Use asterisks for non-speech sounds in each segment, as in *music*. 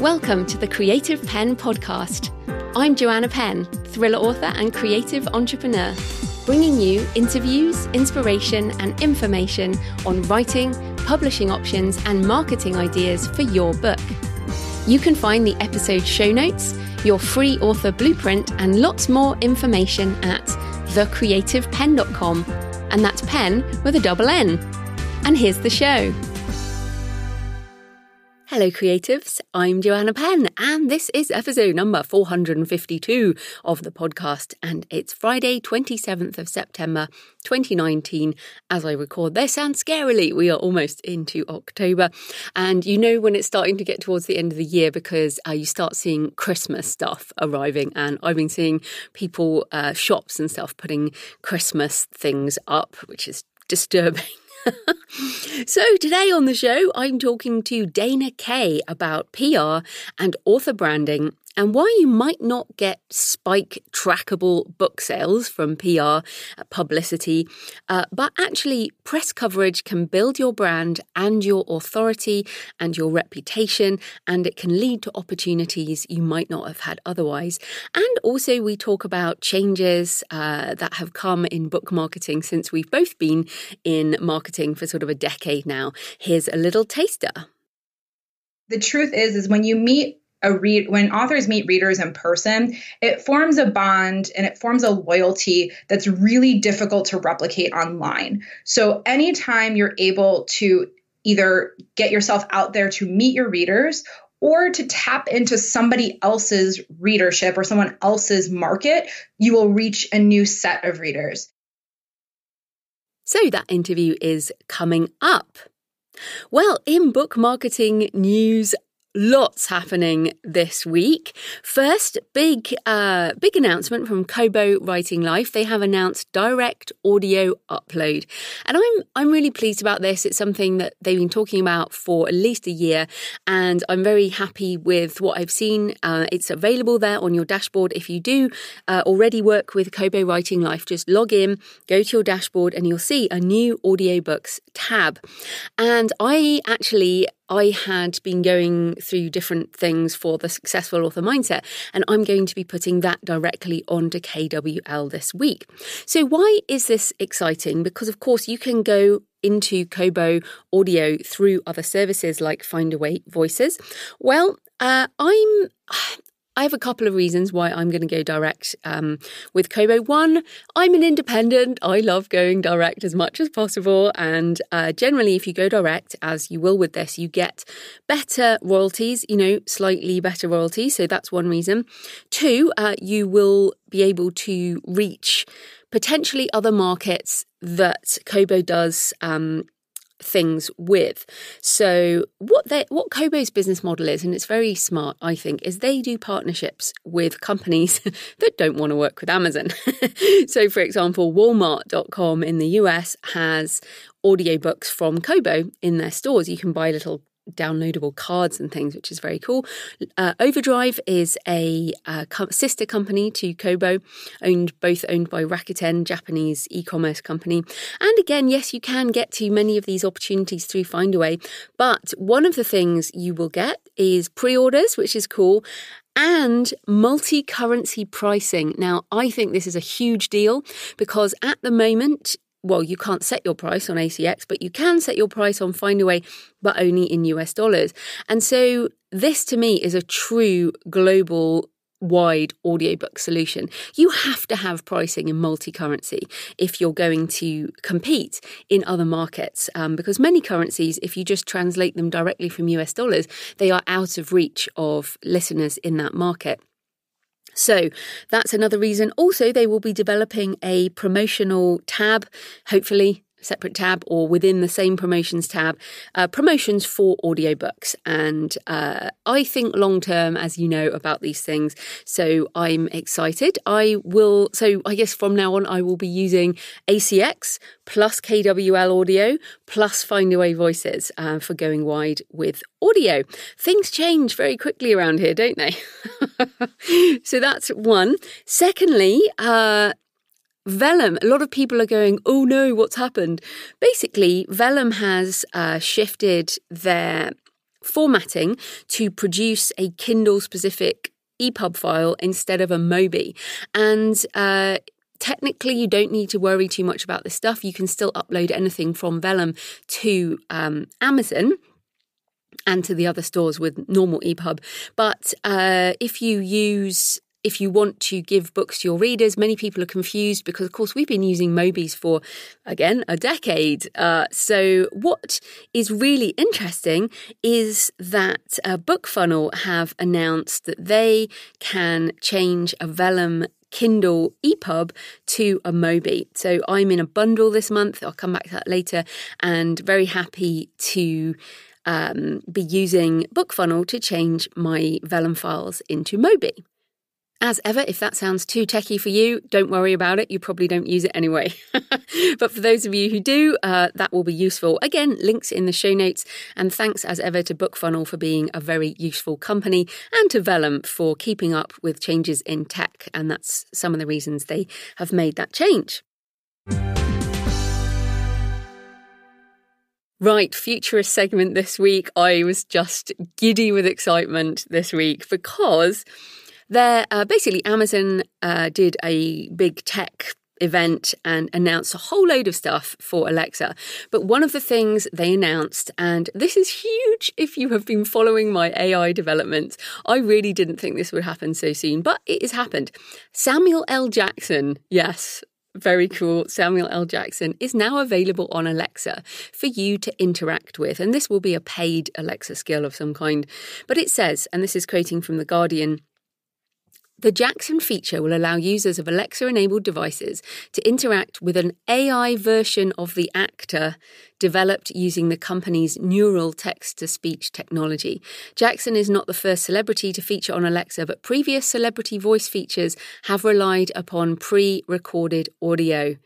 Welcome to the Creative Penn podcast. I'm Joanna Penn, thriller author and creative entrepreneur, bringing you interviews, inspiration, and information on writing, publishing options, and marketing ideas for your book. You can find the episode show notes, your free author blueprint, and lots more information at thecreativepenn.com. And that's pen with a double N. And here's the show. Hello, creatives. I'm Joanna Penn, and this is episode number 452 of the podcast. And it's Friday, 27th of September, 2019. As I record this, and scarily, we are almost into October. And you know when it's starting to get towards the end of the year because uh, you start seeing Christmas stuff arriving. And I've been seeing people, uh, shops and stuff, putting Christmas things up, which is disturbing. *laughs* so, today on the show, I'm talking to Dana Kaye about PR and author branding and while you might not get spike trackable book sales from PR uh, publicity, uh, but actually, press coverage can build your brand and your authority and your reputation, and it can lead to opportunities you might not have had otherwise. And also, we talk about changes uh, that have come in book marketing since we've both been in marketing for sort of a decade now. Here's a little taster the truth is is when you meet a read when authors meet readers in person it forms a bond and it forms a loyalty that's really difficult to replicate online. So anytime you're able to either get yourself out there to meet your readers or to tap into somebody else's readership or someone else's market you will reach a new set of readers. So that interview is coming up. Well, in book marketing news, Lots happening this week. First, big uh, big announcement from Kobo Writing Life. They have announced direct audio upload, and I'm I'm really pleased about this. It's something that they've been talking about for at least a year, and I'm very happy with what I've seen. Uh, it's available there on your dashboard. If you do uh, already work with Kobo Writing Life, just log in, go to your dashboard, and you'll see a new audiobooks tab. And I actually I had been going through different things for the successful author mindset, and I'm going to be putting that directly onto KWL this week. So, why is this exciting? Because, of course, you can go into Kobo audio through other services like Findaway Voices. Well, uh, I'm I have a couple of reasons why I'm going to go direct um, with Kobo. One, I'm an independent. I love going direct as much as possible. And uh, generally, if you go direct, as you will with this, you get better royalties, you know, slightly better royalties. So that's one reason. Two, uh, you will be able to reach potentially other markets that Kobo does um, things with. So what they what Kobo's business model is, and it's very smart, I think, is they do partnerships with companies *laughs* that don't want to work with Amazon. *laughs* so for example, Walmart.com in the US has audiobooks from Kobo in their stores. You can buy little downloadable cards and things, which is very cool. Uh, Overdrive is a, co- sister company to Kobo, owned both owned by Rakuten, Japanese e-commerce company. And again, yes, you can get to many of these opportunities through Findaway, but one of the things you will get is pre-orders, which is cool and multi currency pricing. Now, I think this is a huge deal because at the moment, well, you can't set your price on ACX, but you can set your price on Findaway, but only in US dollars. And so this to me is a true global wide audiobook solution. You have to have pricing in multi currency if you're going to compete in other markets, um, because many currencies, if you just translate them directly from US dollars, they are out of reach of listeners in that market. So that's another reason. Also, they will be developing a promotional tab, hopefully separate tab or within the same promotions tab, uh, promotions for audiobooks. And uh, I think long term, as you know, about these things. So I'm excited. I will, so I guess from now on, I will be using ACX plus KWL audio plus Findaway voices uh, for going wide with audio. Things change very quickly around here, don't they? *laughs* so that's one. Secondly, uh, Vellum, a lot of people are going, oh no, what's happened? Basically, Vellum has uh, shifted their formatting to produce a Kindle specific EPUB file instead of a Mobi. And uh, technically you don't need to worry too much about this stuff. You can still upload anything from Vellum to um, Amazon and to the other stores with normal EPUB. But uh, if you use if you want to give books to your readers, many people are confused because, of course, we've been using Mobis for, again, a decade. Uh, so, what is really interesting is that uh, BookFunnel have announced that they can change a vellum Kindle EPUB to a Mobi. So I'm in a bundle this month. I'll come back to that later and very happy to um, be using BookFunnel to change my Vellum files into Mobi. As ever, if that sounds too techy for you, don't worry about it. You probably don't use it anyway. *laughs* but for those of you who do, uh, that will be useful. Again, links in the show notes. And thanks as ever to BookFunnel for being a very useful company and to Vellum for keeping up with changes in tech. And that's some of the reasons they have made that change. Right, futurist segment this week. I was just giddy with excitement this week because there, uh, basically, Amazon uh, did a big tech event and announced a whole load of stuff for Alexa. But one of the things they announced, and this is huge if you have been following my AI developments, I really didn't think this would happen so soon, but it has happened. Samuel L. Jackson, yes, very cool. Samuel L. Jackson is now available on Alexa for you to interact with. And this will be a paid Alexa skill of some kind. But it says, and this is quoting from The Guardian the Jackson feature will allow users of Alexa enabled devices to interact with an AI version of the actor developed using the company's neural text to speech technology. Jackson is not the first celebrity to feature on Alexa, but previous celebrity voice features have relied upon pre recorded audio.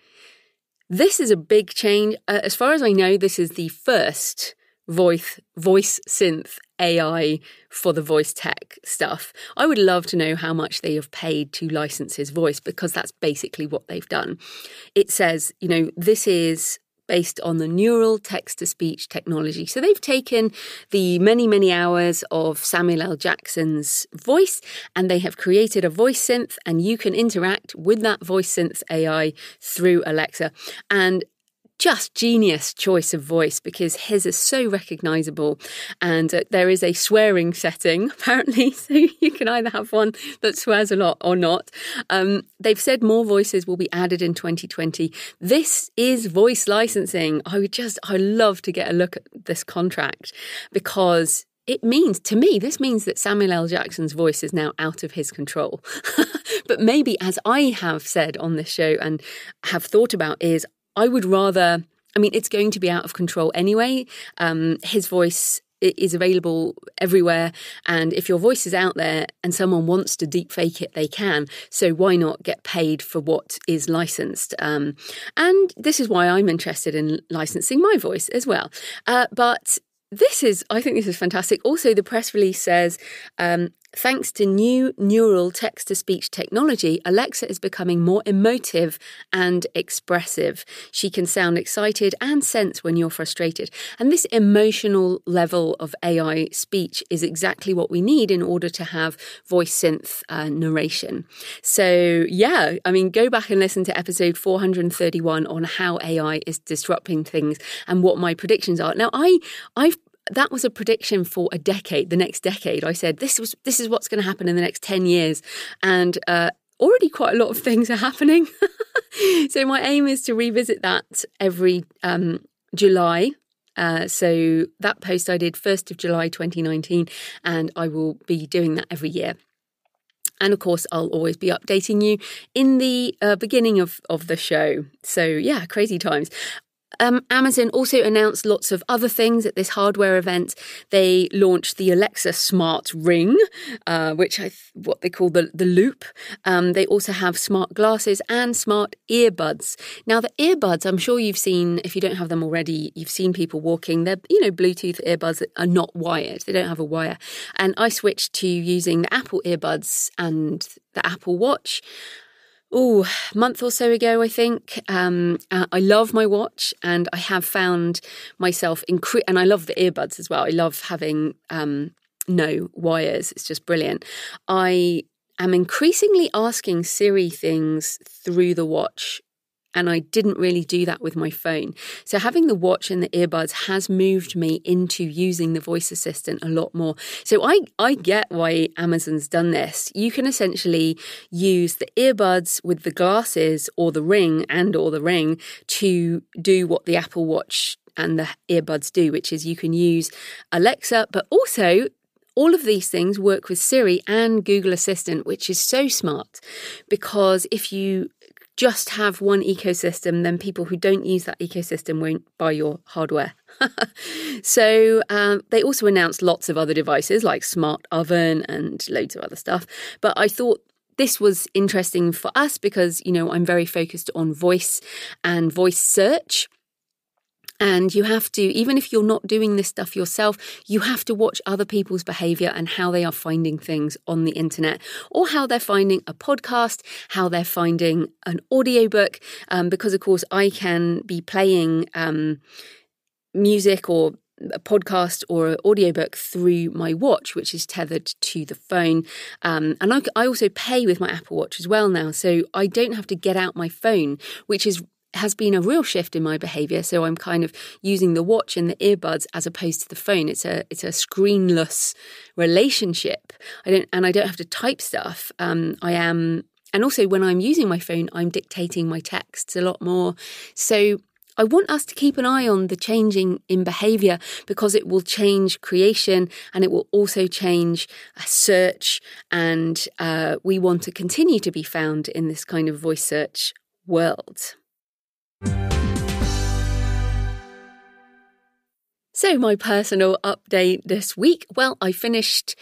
This is a big change. Uh, as far as I know, this is the first voice voice synth AI for the voice tech stuff. I would love to know how much they have paid to license his voice because that's basically what they've done. It says, you know, this is based on the neural text to speech technology. So they've taken the many, many hours of Samuel L. Jackson's voice and they have created a voice synth, and you can interact with that voice synth AI through Alexa. And just genius choice of voice because his is so recognizable and uh, there is a swearing setting *laughs* apparently so you can either have one that swears a lot or not um, they've said more voices will be added in 2020 this is voice licensing i would just i love to get a look at this contract because it means to me this means that Samuel L. Jackson's voice is now out of his control. *laughs* but maybe as I have said on this show and have thought about is I would rather. I mean, it's going to be out of control anyway. Um, his voice is available everywhere. And if your voice is out there and someone wants to deep fake it, they can. So why not get paid for what is licensed? Um, and this is why I'm interested in licensing my voice as well. Uh, but this is, I think this is fantastic. Also, the press release says um, Thanks to new neural text to speech technology, Alexa is becoming more emotive and expressive. She can sound excited and sense when you're frustrated. And this emotional level of AI speech is exactly what we need in order to have voice synth uh, narration. So, yeah, I mean, go back and listen to episode 431 on how AI is disrupting things and what my predictions are. Now, I, I've that was a prediction for a decade, the next decade. I said this was this is what's going to happen in the next ten years, and uh, already quite a lot of things are happening. *laughs* so my aim is to revisit that every um, July. Uh, so that post I did first of July 2019, and I will be doing that every year. And of course, I'll always be updating you in the uh, beginning of, of the show. So, yeah, crazy times. Um, Amazon also announced lots of other things at this hardware event. They launched the Alexa Smart Ring, uh, which I what they call the the Loop. Um, they also have smart glasses and smart earbuds. Now, the earbuds, I'm sure you've seen. If you don't have them already, you've seen people walking. They're you know Bluetooth earbuds that are not wired. They don't have a wire. And I switched to using the Apple earbuds and the Apple Watch oh, month or so ago, I think. Um, uh, I love my watch, and I have found myself incre- and I love the earbuds as well. I love having um, no wires. It's just brilliant. I am increasingly asking Siri things through the watch and I didn't really do that with my phone. So having the watch and the earbuds has moved me into using the voice assistant a lot more. So I I get why Amazon's done this. You can essentially use the earbuds with the glasses or the ring and or the ring to do what the Apple Watch and the earbuds do, which is you can use Alexa, but also all of these things work with Siri and Google Assistant, which is so smart because if you just have one ecosystem, then people who don't use that ecosystem won't buy your hardware. *laughs* so um, they also announced lots of other devices like smart oven and loads of other stuff. But I thought this was interesting for us because you know I'm very focused on voice and voice search. And you have to, even if you're not doing this stuff yourself, you have to watch other people's behavior and how they are finding things on the internet or how they're finding a podcast, how they're finding an audiobook. Um, because, of course, I can be playing um, music or a podcast or an audiobook through my watch, which is tethered to the phone. Um, and I, I, also pay with my Apple Watch as well now. So I don't have to get out my phone, which is has been a real shift in my behavior. So I'm kind of using the watch and the earbuds as opposed to the phone. It's a it's a screenless relationship. I don't and I don't have to type stuff. Um, I am and also when I'm using my phone, I'm dictating my texts a lot more. So I want us to keep an eye on the changing in behavior because it will change creation and it will also change search. And uh, we want to continue to be found in this kind of voice search world. So, my personal update this week well, I finished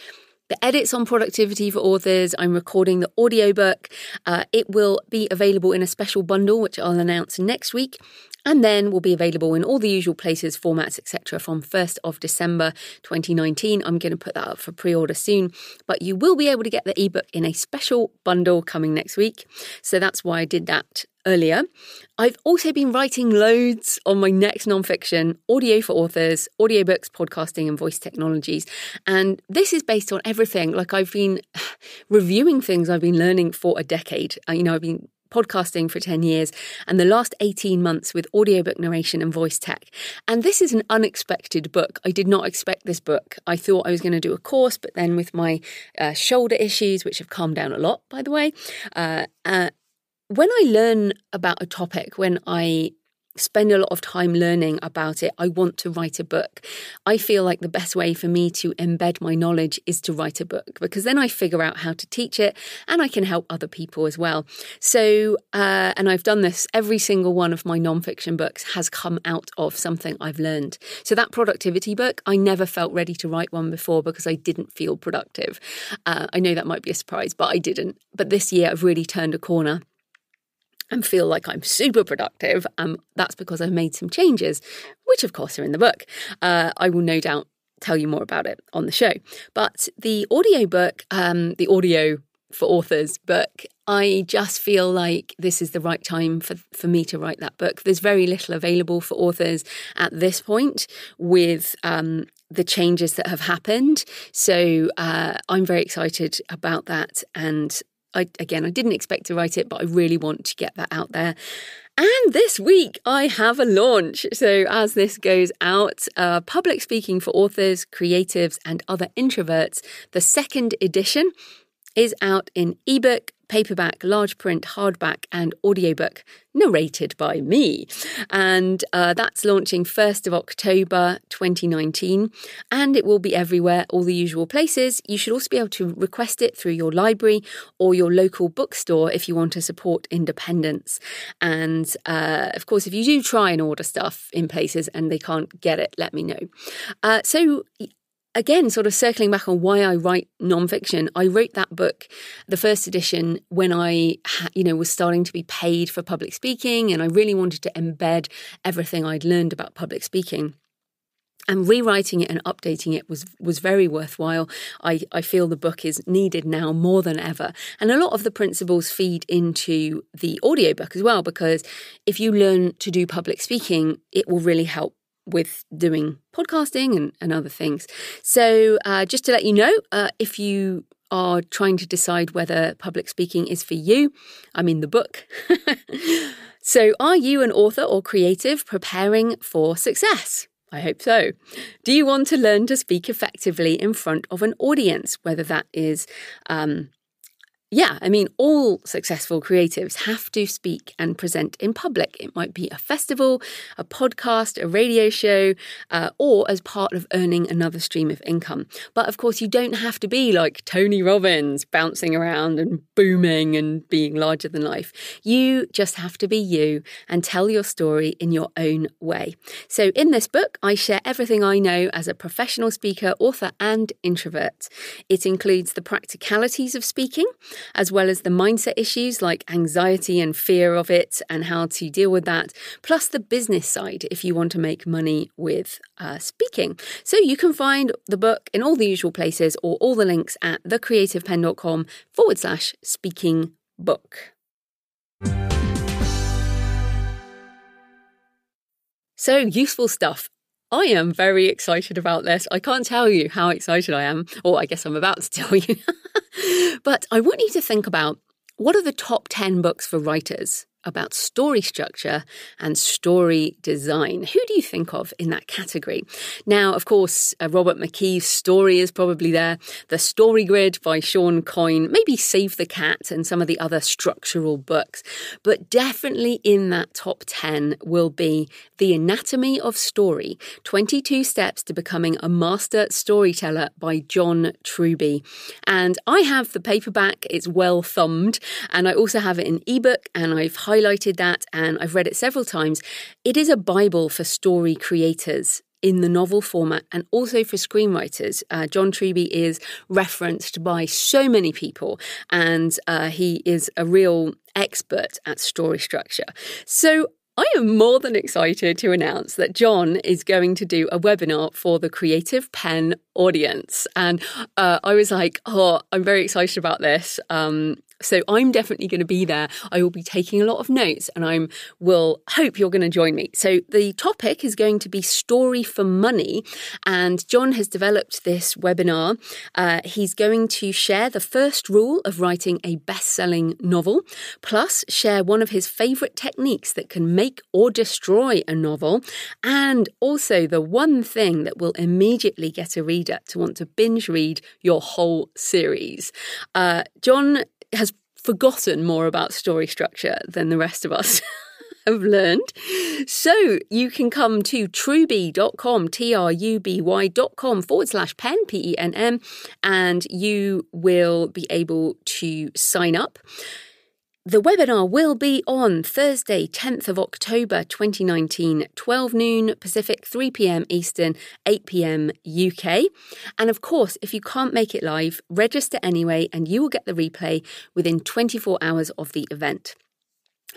the edits on productivity for authors. I'm recording the audiobook. Uh, it will be available in a special bundle, which I'll announce next week and then will be available in all the usual places, formats, etc. from 1st of December 2019. I'm going to put that up for pre-order soon, but you will be able to get the ebook in a special bundle coming next week. So that's why I did that earlier. I've also been writing loads on my next nonfiction, audio for authors, audiobooks, podcasting, and voice technologies. And this is based on everything. Like I've been *sighs* reviewing things I've been learning for a decade. You know, I've been podcasting for 10 years and the last 18 months with audiobook narration and voice tech. And this is an unexpected book. I did not expect this book. I thought I was going to do a course, but then with my uh, shoulder issues, which have calmed down a lot, by the way, uh, uh, when I learn about a topic, when I spend a lot of time learning about it. I want to write a book. I feel like the best way for me to embed my knowledge is to write a book because then I figure out how to teach it and I can help other people as well. So, uh, and I've done this, every single one of my nonfiction books has come out of something I've learned. So, that productivity book, I never felt ready to write one before because I didn't feel productive. Uh, I know that might be a surprise, but I didn't. But this year I've really turned a corner and feel like I'm super productive. Um, that's because I've made some changes, which of course are in the book. Uh, I will no doubt tell you more about it on the show. But the audiobook, um, the audio for authors book, I just feel like this is the right time for, for me to write that book. There's very little available for authors at this point with um, the changes that have happened. So uh, I'm very excited about that. And I again I didn't expect to write it, but I really want to get that out there. And this week I have a launch. So as this goes out, uh, public speaking for authors, creatives, and other introverts, the second edition is out in ebook, paperback, large print, hardback, and audiobook, narrated by me. And uh, that's launching 1st of October 2019. And it will be everywhere, all the usual places. You should also be able to request it through your library or your local bookstore if you want to support independence. And uh, of course, if you do try and order stuff in places and they can't get it, let me know. Uh, so, again, sort of circling back on why I write nonfiction, I wrote that book, the first edition, when I, you know, was starting to be paid for public speaking, and I really wanted to embed everything I'd learned about public speaking. and rewriting it and updating it was was very worthwhile. I, I feel the book is needed now more than ever. And a lot of the principles feed into the audiobook as well, because if you learn to do public speaking, it will really help with doing podcasting and, and other things. So, uh, just to let you know, uh, if you are trying to decide whether public speaking is for you, I'm in the book. *laughs* so, are you an author or creative preparing for success? I hope so. Do you want to learn to speak effectively in front of an audience, whether that is um, yeah, I mean, all successful creatives have to speak and present in public. It might be a festival, a podcast, a radio show, uh, or as part of earning another stream of income. But of course, you don't have to be like Tony Robbins, bouncing around and booming and being larger than life. You just have to be you and tell your story in your own way. So, in this book, I share everything I know as a professional speaker, author, and introvert. It includes the practicalities of speaking as well as the mindset issues like anxiety and fear of it and how to deal with that, plus the business side if you want to make money with uh, speaking. So you can find the book in all the usual places or all the links at thecreativepenn.com forward slash speaking book. So, useful stuff. I am very excited about this. I can't tell you how excited I am, or I guess I'm about to *laughs* tell you. but I want you to think about what are the top 10 books for writers about story structure and story design. Who do you think of in that category? Now, of course, uh, Robert McKee's story is probably there. The Story Grid by Shawn Coyne, maybe Save the Cat and some of the other structural books. But definitely in that top 10 will be The Anatomy of Story 22 Steps to Becoming a Master Storyteller by John Truby. And I have the paperback, it's well thumbed, and I also have it in ebook, and I've highlighted that and I've read it several times. It is a Bible for story creators in the novel format and also for screenwriters. Uh, John Truby is referenced by so many people and uh, he is a real expert at story structure. So I am more than excited to announce that John is going to do a webinar for the Creative Penn audience. And uh, I was like, oh, I'm very excited about this. Um, so I'm definitely going to be there. I will be taking a lot of notes and I will hope you're going to join me. So the topic is going to be story for money. And John has developed this webinar. Uh, he's going to share the first rule of writing a best selling novel, plus share one of his favorite techniques that can make or destroy a novel, and also the one thing that will immediately get a reader to want to binge read your whole series. Uh, John has forgotten more about story structure than the rest of us. *laughs* have learned. So you can come to truby.com, T R U B Y.com forward slash penn, P E N M, and you will be able to sign up. The webinar will be on Thursday, 10th of October 2019, 12 noon Pacific, 3 pm Eastern, 8 pm UK. And of course, if you can't make it live, register anyway and you will get the replay within 24 hours of the event.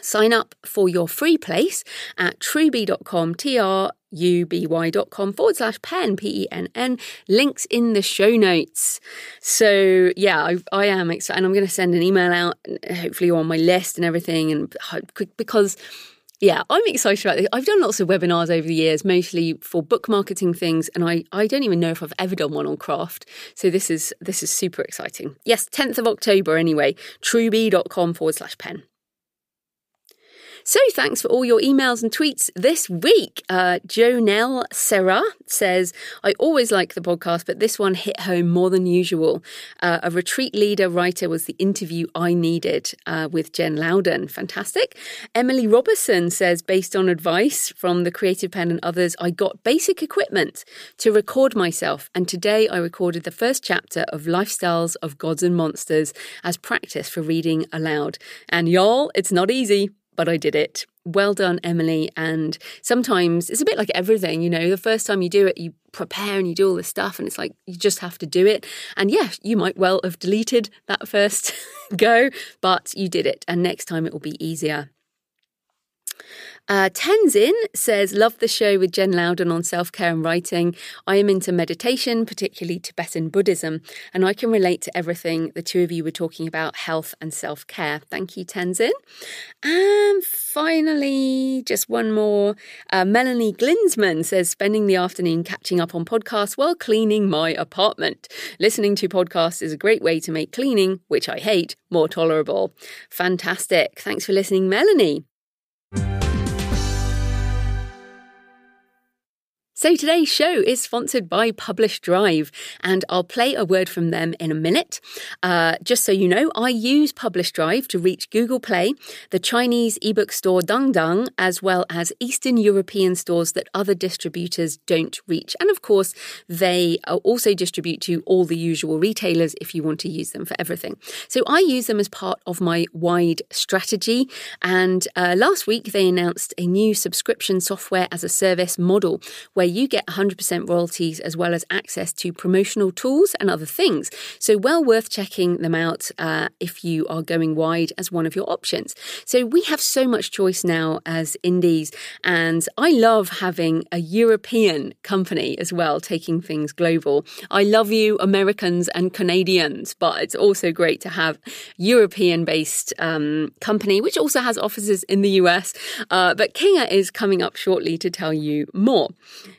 Sign up for your free place at truby.com, T R uby.com forward slash penn, P E N N. Links in the show notes. So, yeah, I, I am excited. And I'm going to send an email out. Hopefully, you're on my list and everything. And because yeah, I'm excited about this. I've done lots of webinars over the years, mostly for book marketing things, and I, I don't even know if I've ever done one on craft. So this is this is super exciting. Yes, 10th of October anyway, truby.com forward slash penn. So thanks for all your emails and tweets this week. Uh, Jonelle Serra says, I always like the podcast, but this one hit home more than usual. Uh, a retreat leader writer was the interview I needed uh, with Jen Louden. Fantastic. Emily Robertson says, based on advice from the Creative Penn and others, I got basic equipment to record myself. And today I recorded the first chapter of Lifestyles of Gods and Monsters as practice for reading aloud. And y'all, it's not easy but I did it. Well done, Emily. And sometimes it's a bit like everything, you know, the first time you do it, you prepare and you do all this stuff, and it's like you just have to do it. And yeah, you might well have deleted that first *laughs* go, but you did it. And next time it will be easier. Uh, Tenzin says, Love the show with Jen Louden on self care and writing. I am into meditation, particularly Tibetan Buddhism, and I can relate to everything the two of you were talking about health and self care. Thank you, Tenzin. And finally, just one more. Uh, Melanie Glinsman says, Spending the afternoon catching up on podcasts while cleaning my apartment. Listening to podcasts is a great way to make cleaning, which I hate, more tolerable. Fantastic. Thanks for listening, Melanie. So today's show is sponsored by Publish Drive, and I'll play a word from them in a minute. Uh, just so you know, I use Publish Drive to reach Google Play, the Chinese ebook store DangDang, as well as Eastern European stores that other distributors don't reach. And of course, they also distribute to all the usual retailers if you want to use them for everything. So I use them as part of my wide strategy. And uh, last week, they announced a new subscription software as a service model where where you get 100% royalties as well as access to promotional tools and other things. So, well worth checking them out uh, if you are going wide as one of your options. So, we have so much choice now as indies, and I love having a European company as well, taking things global. I love you, Americans and Canadians, but it's also great to have European based um, company, which also has offices in the US. Uh, but Kinga is coming up shortly to tell you more.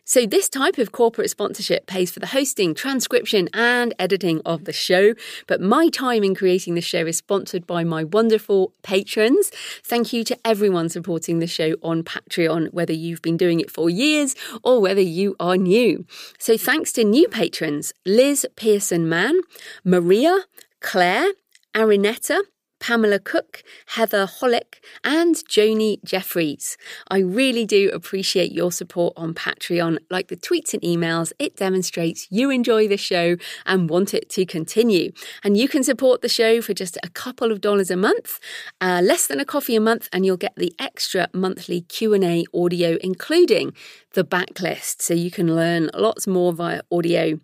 So, this type of corporate sponsorship pays for the hosting, transcription, and editing of the show. But my time in creating the show is sponsored by my wonderful patrons. Thank you to everyone supporting the show on Patreon, whether you've been doing it for years or whether you are new. So, thanks to new patrons Liz Pearson Mann, Maria, Claire, Arinetta, Pamela Cook, Heather Hollick, and Joni Jeffries. I really do appreciate your support on Patreon. Like the tweets and emails, it demonstrates you enjoy the show and want it to continue. And you can support the show for just a couple of dollars a month, uh, less than a coffee a month, and you'll get the extra monthly Q&A audio, including the backlist, so you can learn lots more via audio.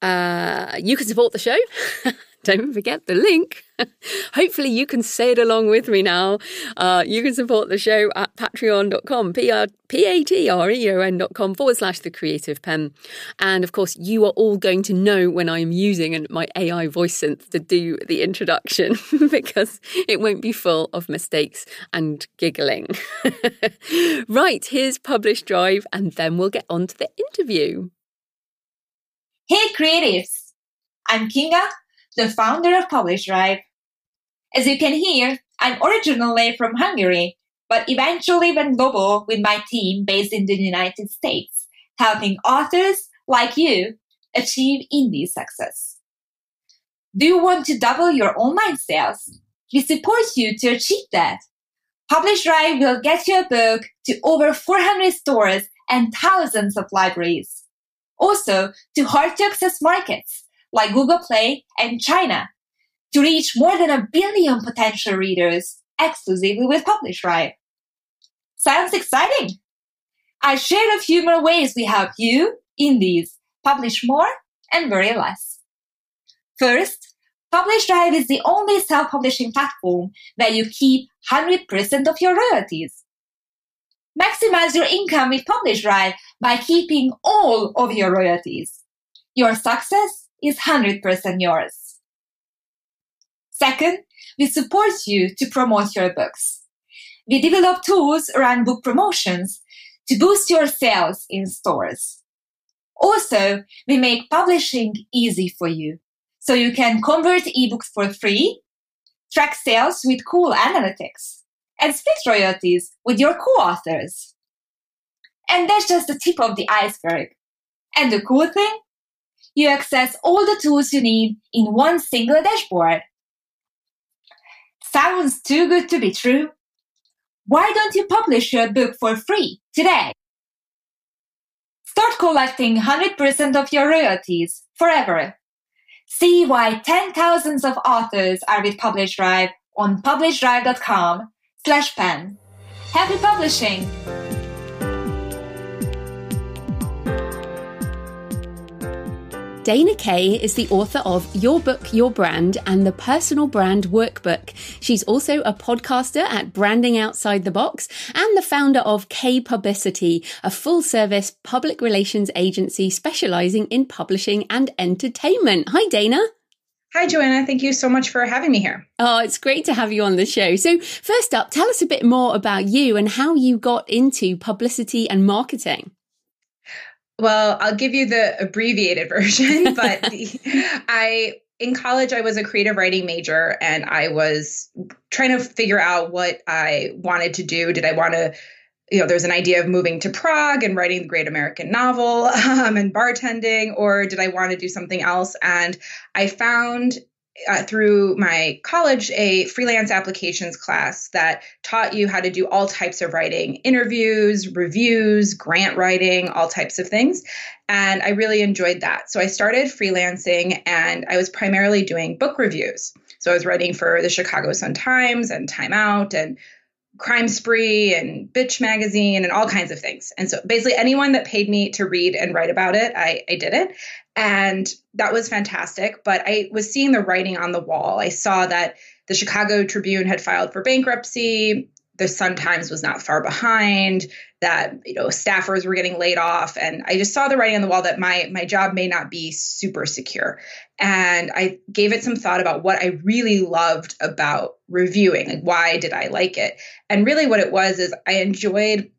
Uh, you can support the show. *laughs* Don't forget the link. *laughs* Hopefully, you can say it along with me now. Uh, you can support the show at patreon.com, P-A-T-R-E-O-N.com forward slash the creative penn. And of course, you are all going to know when I'm using my AI voice synth to do the introduction *laughs* because it won't be full of mistakes and giggling. *laughs* right, here's Publish Drive, and then we'll get on to the interview. Hey, creatives! I'm Kinga the founder of Publish Drive. As you can hear, I'm originally from Hungary, but eventually went global with my team based in the United States, helping authors like you achieve indie success. Do you want to double your online sales? We support you to achieve that. Publish Drive will get your book to over 400 stores and thousands of libraries. Also, to hard to access markets like Google Play and China to reach more than a billion potential readers exclusively with Publish Drive. Sounds exciting! I shared a few more ways we help you, indies, publish more and worry less. First, Publish Drive is the only self-publishing platform where you keep 100% of your royalties. Maximize your income with Publish Drive by keeping all of your royalties. Your success is 100% yours. Second, we support you to promote your books. We develop tools around book promotions to boost your sales in stores. Also, we make publishing easy for you so you can convert ebooks for free, track sales with cool analytics, and split royalties with your co-authors. And that's just the tip of the iceberg. And the cool thing? You access all the tools you need in one single dashboard. Sounds too good to be true. Why don't you publish your book for free today? Start collecting 100% of your royalties forever. See why 10,000s of authors are with Publish Drive on publishdrive.com slash penn. Happy publishing! Dana Kaye is the author of Your Book, Your Brand and the Personal Brand Workbook. She's also a podcaster at Branding Outside the Box and the founder of Kaye Publicity, a full service public relations agency specializing in publishing and entertainment. Hi, Dana. Hi, Joanna. Thank you so much for having me here. Oh, it's great to have you on the show. So, first up, tell us a bit more about you and how you got into publicity and marketing. Well, I'll give you the abbreviated *laughs* version, but the, *laughs* I in college I was a creative writing major and I was trying to figure out what I wanted to do. Did I want to you know, there's an idea of moving to Prague and writing the great American novel *laughs* um, and bartending, or did I want to do something else? And I found uh, through my college a freelance applications class that taught you how to do all types of writing interviews, reviews, grant writing, all types of things. And I really enjoyed that. So I started freelancing and I was primarily doing book reviews. So I was writing for the Chicago Sun Times and Time Out and Crime Spree and Bitch Magazine and all kinds of things. And so basically, anyone that paid me to read and write about it, I, I did it. And that was fantastic. But I was seeing the writing on the wall. I saw that the Chicago Tribune had filed for bankruptcy. The Sun Times was not far behind. That you know staffers were getting laid off, and I just saw the writing on the wall that my my job may not be super secure. And I gave it some thought about what I really loved about reviewing. Like, why did I like it? And really, what it was is I enjoyed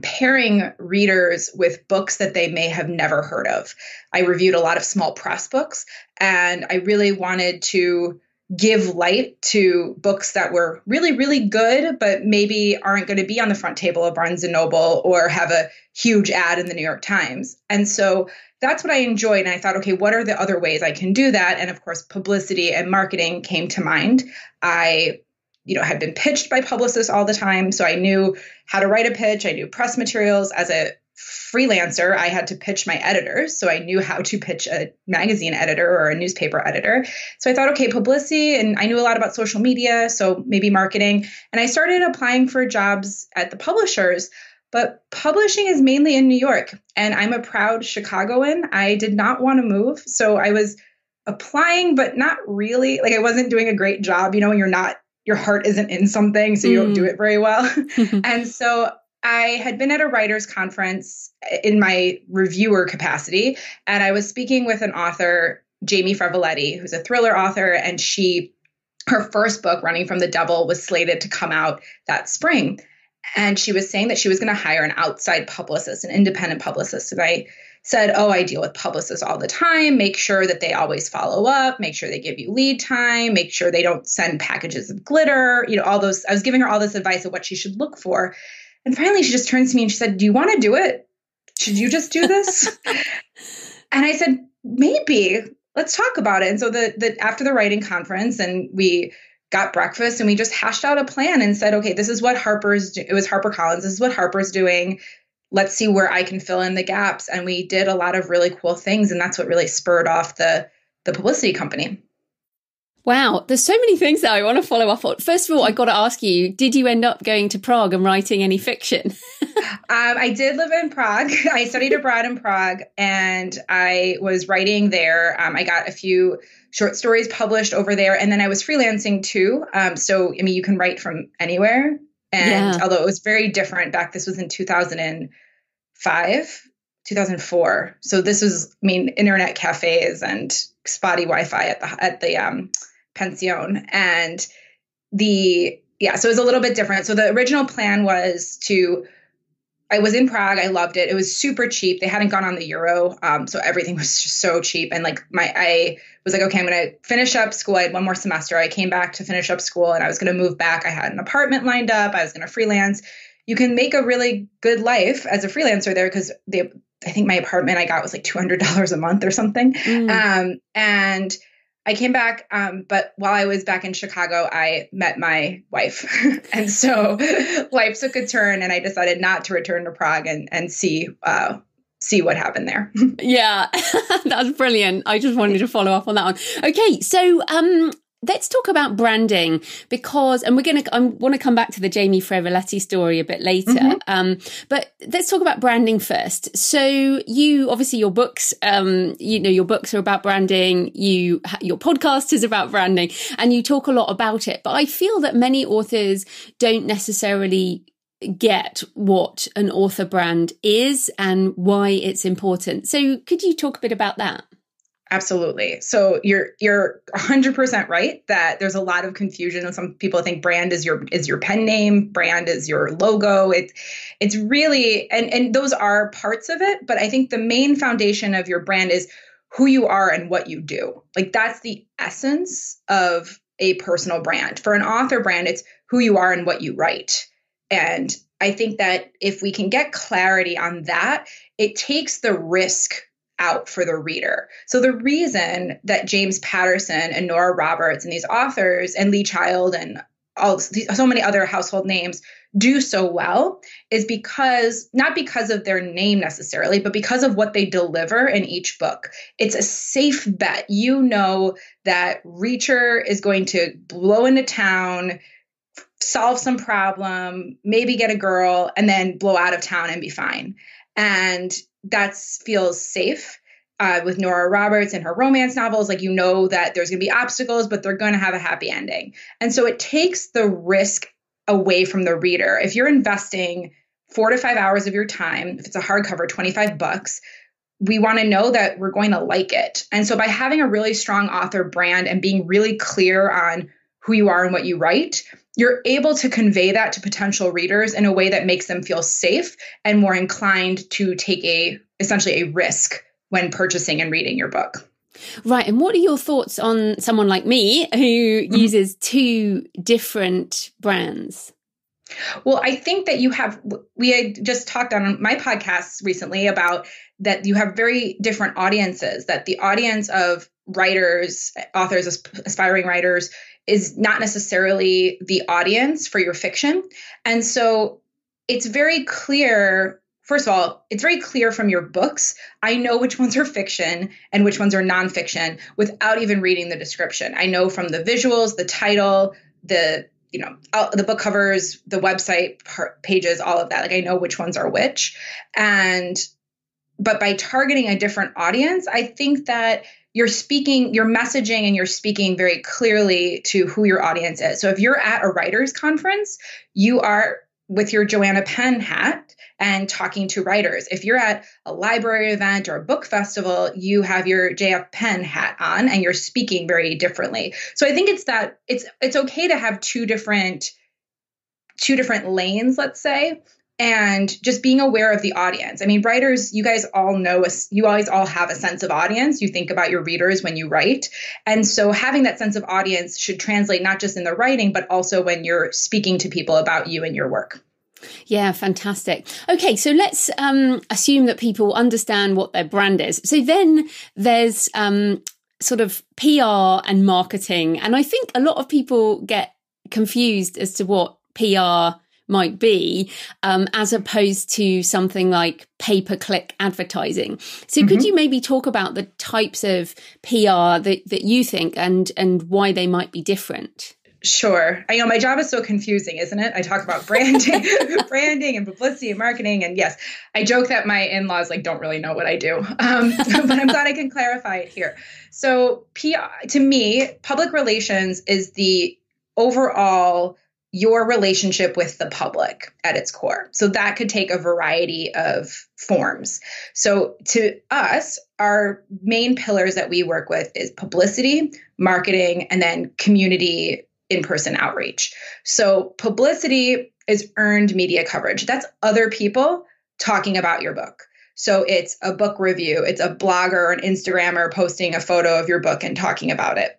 pairing readers with books that they may have never heard of. I reviewed a lot of small press books, and I really wanted to give light to books that were really really good but maybe aren't going to be on the front table of Barnes and Noble or have a huge ad in the New York Times. And so that's what I enjoyed and I thought okay what are the other ways I can do that and of course publicity and marketing came to mind. I you know had been pitched by publicists all the time so I knew how to write a pitch, I knew press materials as a freelancer, I had to pitch my editors. So I knew how to pitch a magazine editor or a newspaper editor. So I thought, okay, publicity, and I knew a lot about social media, so maybe marketing. And I started applying for jobs at the publishers. But publishing is mainly in New York, and I'm a proud Chicagoan. I did not want to move. So I was applying, but not really. Like I wasn't doing a great job. You know, when you're not your heart isn't in something, so you mm. don't do mm. it very well. *laughs* and so I had been at a writers' conference in my reviewer capacity, and I was speaking with an author, Jamie Freveletti, who's a thriller author, and she, her first book, Running from the Devil, was slated to come out that spring. And she was saying that she was going to hire an outside publicist, an independent publicist. And I said, Oh, I deal with publicists all the time. Make sure that they always follow up, make sure they give you lead time, make sure they don't send packages of glitter, you know, all those. I was giving her all this advice of what she should look for. And finally, she just turns to me and she said, Do you want to do it? Should you just do this? *laughs* *laughs* and I said, Maybe. Let's talk about it. And so the, the after the writing conference, and we got breakfast and we just hashed out a plan and said, okay, this is what Harper's do- it was Harper Collins. This is what Harper's doing. Let's see where I can fill in the gaps. And we did a lot of really cool things, and that's what really spurred off the the publicity company. Wow, there's so many things that I want to follow up on. First of all, I got to ask you: Did you end up going to Prague and writing any fiction? *laughs* um, I did live in Prague. *laughs* I studied abroad in Prague, and I was writing there. Um, I got a few short stories published over there, and then I was freelancing too. Um, so, I mean, you can write from anywhere. And yeah. although it was very different back, this was in 2005, 2004. So this was, I mean, internet cafes and spotty Wi-Fi at the at the um, pension, and the yeah. So it was a little bit different. So the original plan was to. I was in Prague. I loved it. It was super cheap. They hadn't gone on the euro, um, so everything was just so cheap. And like my, I was like, okay, I'm gonna finish up school. I had one more semester. I came back to finish up school, and I was gonna move back. I had an apartment lined up. I was gonna freelance. You can make a really good life as a freelancer there because they I think my apartment I got was like two hundred dollars a month or something. Mm. Um, and I came back, um, but while I was back in Chicago, I met my wife, *laughs* and so *laughs* life took a turn, and I decided not to return to Prague and and see uh, see what happened there. *laughs* yeah, that's brilliant. I just wanted to follow up on that one. Okay, so um, let's talk about branding because and we're going to i want to come back to the jamie freveletti story a bit later mm-hmm. um, but let's talk about branding first. So you obviously your books um, you know your books are about branding you your podcast is about branding and you talk a lot about it but i feel that many authors don't necessarily get what an author brand is and why it's important. So could you talk a bit about that Absolutely. So you're you're 100% right that there's a lot of confusion and some people think brand is your is your pen name, brand is your logo. It it's really and and those are parts of it, but I think the main foundation of your brand is who you are and what you do. Like that's the essence of a personal brand. For an author brand, it's who you are and what you write. And I think that if we can get clarity on that, it takes the risk out for the reader. So the reason that James Patterson and Nora Roberts and these authors and Lee Child and all so many other household names do so well is because not because of their name necessarily but because of what they deliver in each book. It's a safe bet. You know that reacher is going to blow into town solve some problem maybe get a girl and then blow out of town and be fine. And that feels safe. Uh, with Nora Roberts and her romance novels, like you know that there's going to be obstacles, but they're going to have a happy ending. And so it takes the risk away from the reader. If you're investing four to five hours of your time, if it's a hardcover, 25 bucks, we want to know that we're going to like it. And so by having a really strong author brand and being really clear on who you are and what you write, you're able to convey that to potential readers in a way that makes them feel safe and more inclined to take a essentially a risk when purchasing and reading your book. Right. And what are your thoughts on someone like me who mm-hmm. uses two different brands? Well, I think that you have, we had just talked on my podcast recently about that you have very different audiences, that the audience of writers, authors, aspiring writers is not necessarily the audience for your fiction. And so it's very clear first of all, it's very clear from your books. I know which ones are fiction and which ones are nonfiction without even reading the description. I know from the visuals, the title, the you know the book covers, the website pages, all of that. Like I know which ones are which, and but by targeting a different audience, I think that you're speaking, you're messaging, and you're speaking very clearly to who your audience is. So if you're at a writers conference, you are with your Joanna Penn hat and talking to writers. If you're at a library event or a book festival, you have your JF Penn hat on and you're speaking very differently. So I think it's that it's it's okay to have two different two different lanes, let's say, and just being aware of the audience. I mean, writers, you guys all know, you always all have a sense of audience. You think about your readers when you write. And so having that sense of audience should translate not just in the writing, but also when you're speaking to people about you and your work. Yeah, fantastic. Okay, so let's um, assume that people understand what their brand is. So then there's um, sort of PR and marketing. And I think a lot of people get confused as to what PR might be, um, as opposed to something like pay per click advertising. So, mm-hmm. could you maybe talk about the types of PR that, that you think and and why they might be different? Sure. I know my job is so confusing, isn't it? I talk about branding, *laughs* *laughs* branding and publicity and marketing. And yes, I joke that my in-laws like don't really know what I do. *laughs* Um, but I'm glad I can clarify it here. So PR to me, public relations is the overall your relationship with the public at its core. So that could take a variety of forms. So to us, our main pillars that we work with is publicity, marketing, and then community in-person outreach. So publicity is earned media coverage. That's other people talking about your book. So it's a book review, it's a blogger or an Instagrammer posting a photo of your book and talking about it.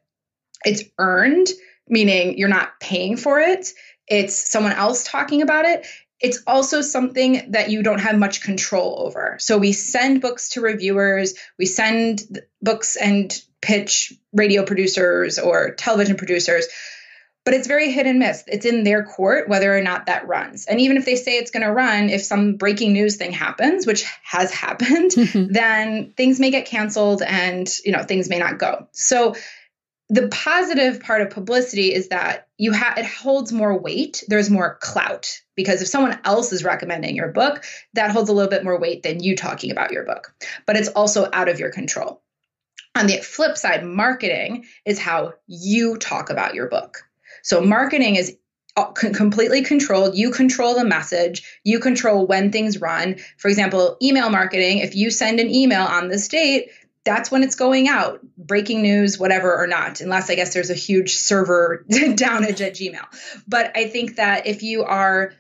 It's earned meaning you're not paying for it. It's someone else talking about it. It's also something that you don't have much control over. So we send books to reviewers, we send books and pitch radio producers or television producers but it's very hit and miss. It's in their court whether or not that runs. And even if they say it's going to run, if some breaking news thing happens, which has happened, *laughs* then things may get canceled and, you know, things may not go. So the positive part of publicity is that you have it holds more weight there's more clout because if someone else is recommending your book that holds a little bit more weight than you talking about your book but it's also out of your control on the flip side marketing is how you talk about your book so marketing is uh, completely controlled. You control the message. You control when things run. For example, email marketing, if you send an email on this date, that's when it's going out, breaking news, whatever or not, unless I guess there's a huge server *laughs* downage at Gmail. But I think that if you are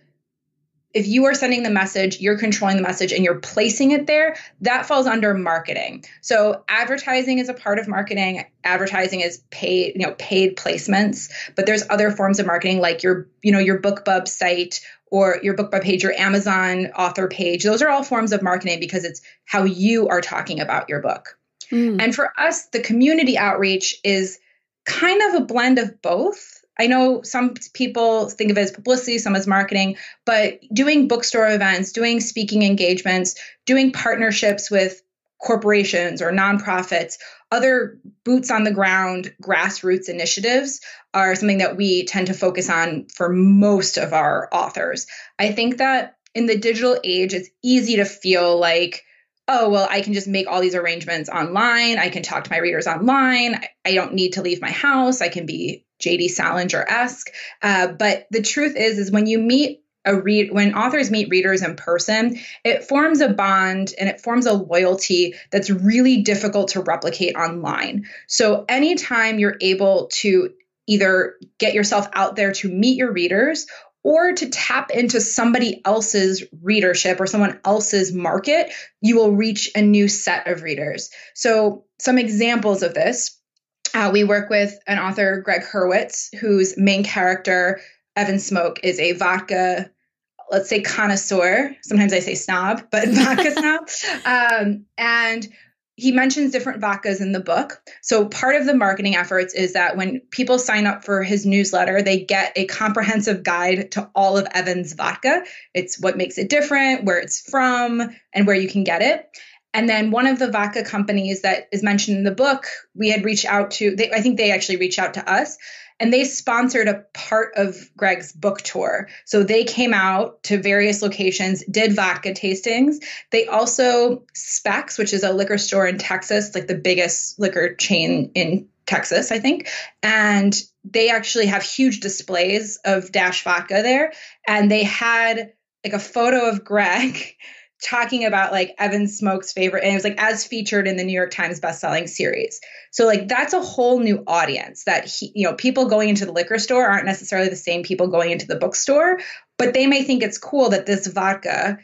if you are sending the message, you're controlling the message and you're placing it there, that falls under marketing. So advertising is a part of marketing. Advertising is paid, you know, paid placements, but there's other forms of marketing like your, you know, your BookBub site or your BookBub page, your Amazon author page. Those are all forms of marketing because it's how you are talking about your book. Mm. And for us, the community outreach is kind of a blend of both. I know some people think of it as publicity, some as marketing, but doing bookstore events, doing speaking engagements, doing partnerships with corporations or nonprofits, other boots on the ground grassroots initiatives are something that we tend to focus on for most of our authors. I think that in the digital age, it's easy to feel like oh, well, I can just make all these arrangements online. I can talk to my readers online. I don't need to leave my house. I can be JD Salinger esque. Uh, but the truth is, is when you meet a read when authors meet readers in person, it forms a bond and it forms a loyalty that's really difficult to replicate online. So anytime you're able to either get yourself out there to meet your readers or to tap into somebody else's readership or someone else's market, you will reach a new set of readers. So, some examples of this uh, we work with an author, Gregg Hurwitz, whose main character, Evan Smoak, is a vodka let's say connoisseur. Sometimes I say snob, but *laughs* vodka snob. Um, and he mentions different vodkas in the book. So part of the marketing efforts is that when people sign up for his newsletter, they get a comprehensive guide to all of Evan's vodka. It's what makes it different, where it's from, and where you can get it. And then one of the vodka companies that is mentioned in the book, we had reached out to, they, I think they actually reached out to us and they sponsored a part of Gregg's book tour. So they came out to various locations, did vodka tastings. They also Spec's, which is a liquor store in Texas, like the biggest liquor chain in Texas, I think. And they actually have huge displays of Dash vodka there. And they had like a photo of Gregg *laughs* talking about like Evan Smoak's favorite, and it was like as featured in the New York Times best-selling series. So like that's a whole new audience that he, you know, people going into the liquor store aren't necessarily the same people going into the bookstore, but they may think it's cool that this vodka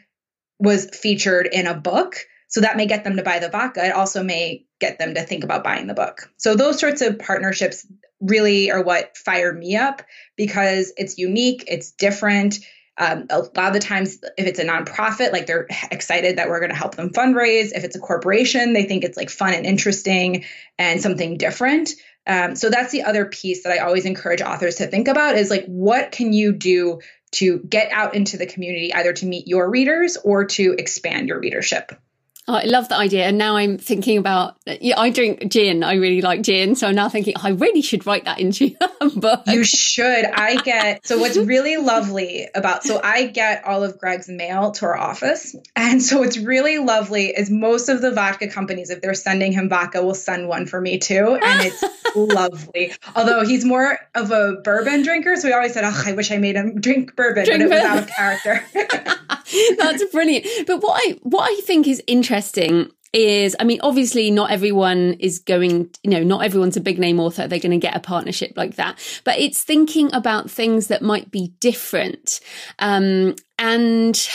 was featured in a book. So that may get them to buy the vodka. It also may get them to think about buying the book. So those sorts of partnerships really are what fire me up because it's unique, it's different, um, a lot of the times, if it's a nonprofit, like they're excited that we're going to help them fundraise. If it's a corporation, they think it's like fun and interesting and something different. Um, so that's the other piece that I always encourage authors to think about is like, what can you do to get out into the community, either to meet your readers or to expand your readership? Oh, I love that idea. And now I'm thinking about, yeah, I drink gin. I really like gin. So I'm now thinking, I really should write that into *laughs* a book. You should. I get, so what's really lovely about, so I get all of Gregg's mail to our office. And so what's really lovely is most of the vodka companies, if they're sending him vodka, will send one for me too. And it's *laughs* lovely. Although he's more of a bourbon drinker. So we always said, oh, I wish I made him drink bourbon, drink but it was out of character. *laughs* That's brilliant. But what I, what I think is interesting interesting is I mean, obviously, not everyone is going, you know, not everyone's a big name author. They're going to get a partnership like that. But it's thinking about things that might be different. Um, and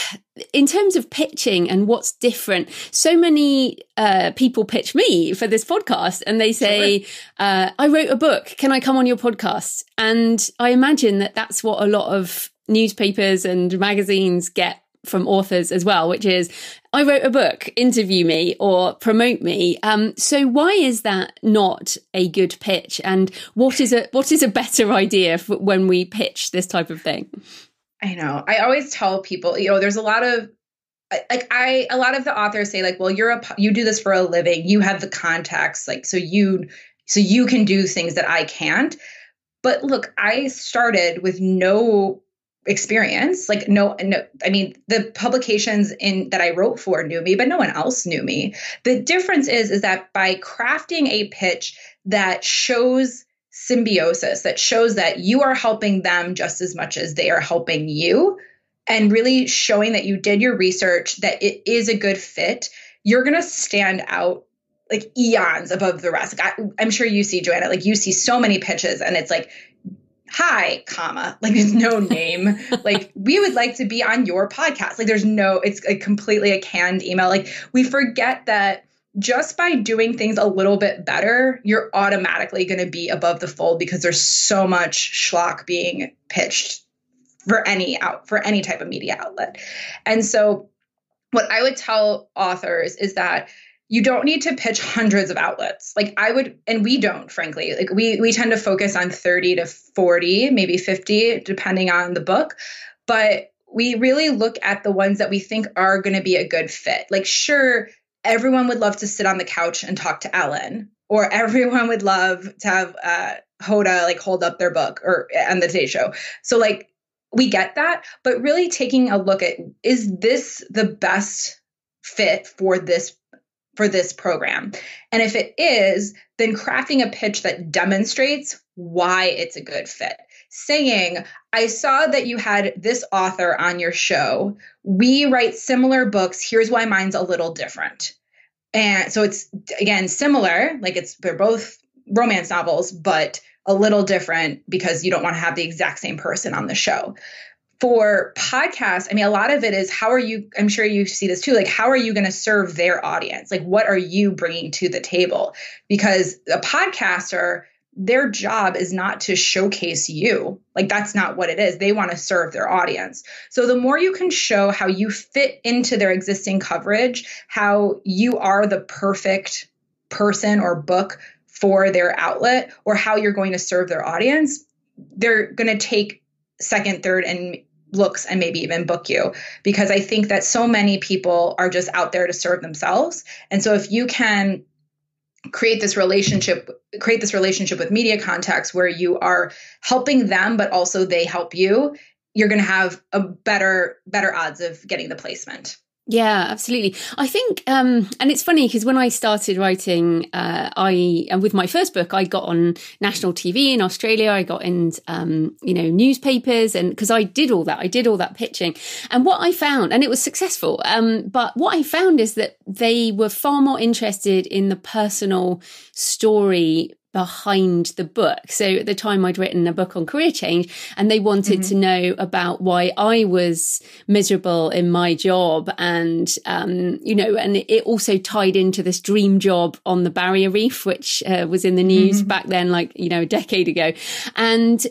in terms of pitching and what's different, so many uh, people pitch me for this podcast and they say, uh, I wrote a book. Can I come on your podcast? And I imagine that that's what a lot of newspapers and magazines get from authors as well, which is I wrote a book, interview me or promote me. Um, so why is that not a good pitch? And what is a what is a better idea for when we pitch this type of thing? I know. I always tell people, you know, there's a lot of like I a lot of the authors say like, well, you're a you do this for a living, you have the contacts, like so you so you can do things that I can't. But look, I started with no experience. Like no no i mean the publications in that i wrote for knew me but no one else knew me. The difference is is that by crafting a pitch that shows symbiosis that shows that you are helping them just as much as they are helping you and really showing that you did your research that it is a good fit you're going to stand out like eons above the rest. Like I, i'm sure you see joanna like you see so many pitches and it's like hi comma like there's no name. *laughs* Like we would like to be on your podcast. Like there's no it's a completely a canned email. Like we forget that just by doing things a little bit better you're automatically going to be above the fold because there's so much schlock being pitched for any out for any type of media outlet. And so what i would tell authors is that you don't need to pitch hundreds of outlets. Like i would and we don't frankly. Like we we tend to focus on 30 to 40 maybe 50 depending on the book. But we really look at the ones that we think are going to be a good fit. Like sure everyone would love to sit on the couch and talk to ellen or everyone would love to have uh hoda like hold up their book or on the today show. So like we get that but really taking a look at is this the best fit for this for this program? And if it is, then crafting a pitch that demonstrates why it's a good fit. Saying, I saw that you had this author on your show. We write similar books. Here's why mine's a little different. And so it's again similar, like it's they're both romance novels, but a little different because you don't want to have the exact same person on the show for podcasts, I mean, a lot of it is how are you, I'm sure you see this too, like, how are you going to serve their audience? Like, what are you bringing to the table? Because a podcaster, their job is not to showcase you. Like, that's not what it is. They want to serve their audience. So, the more you can show how you fit into their existing coverage, how you are the perfect person or book for their outlet, or how you're going to serve their audience, they're going to take second, third, and looks and maybe even book you because I think that so many people are just out there to serve themselves. And so if you can create this relationship create this relationship with media contacts where you are helping them but also they help you you're going to have a better better odds of getting the placement yeah, absolutely. I think, um, and it's funny because when I started writing, uh, I and with my first book, I got on national TV in Australia. I got in, um, you know, newspapers, and because I did all that, I did all that pitching. And what I found, and it was successful. Um, but what I found is that they were far more interested in the personal story behind the book. So at the time I'd written a book on career change and they wanted mm-hmm. to know about why I was miserable in my job. And, um, you know, and it also tied into this dream job on the barrier reef, which uh, was in the news mm-hmm. back then, like, you know, a decade ago. And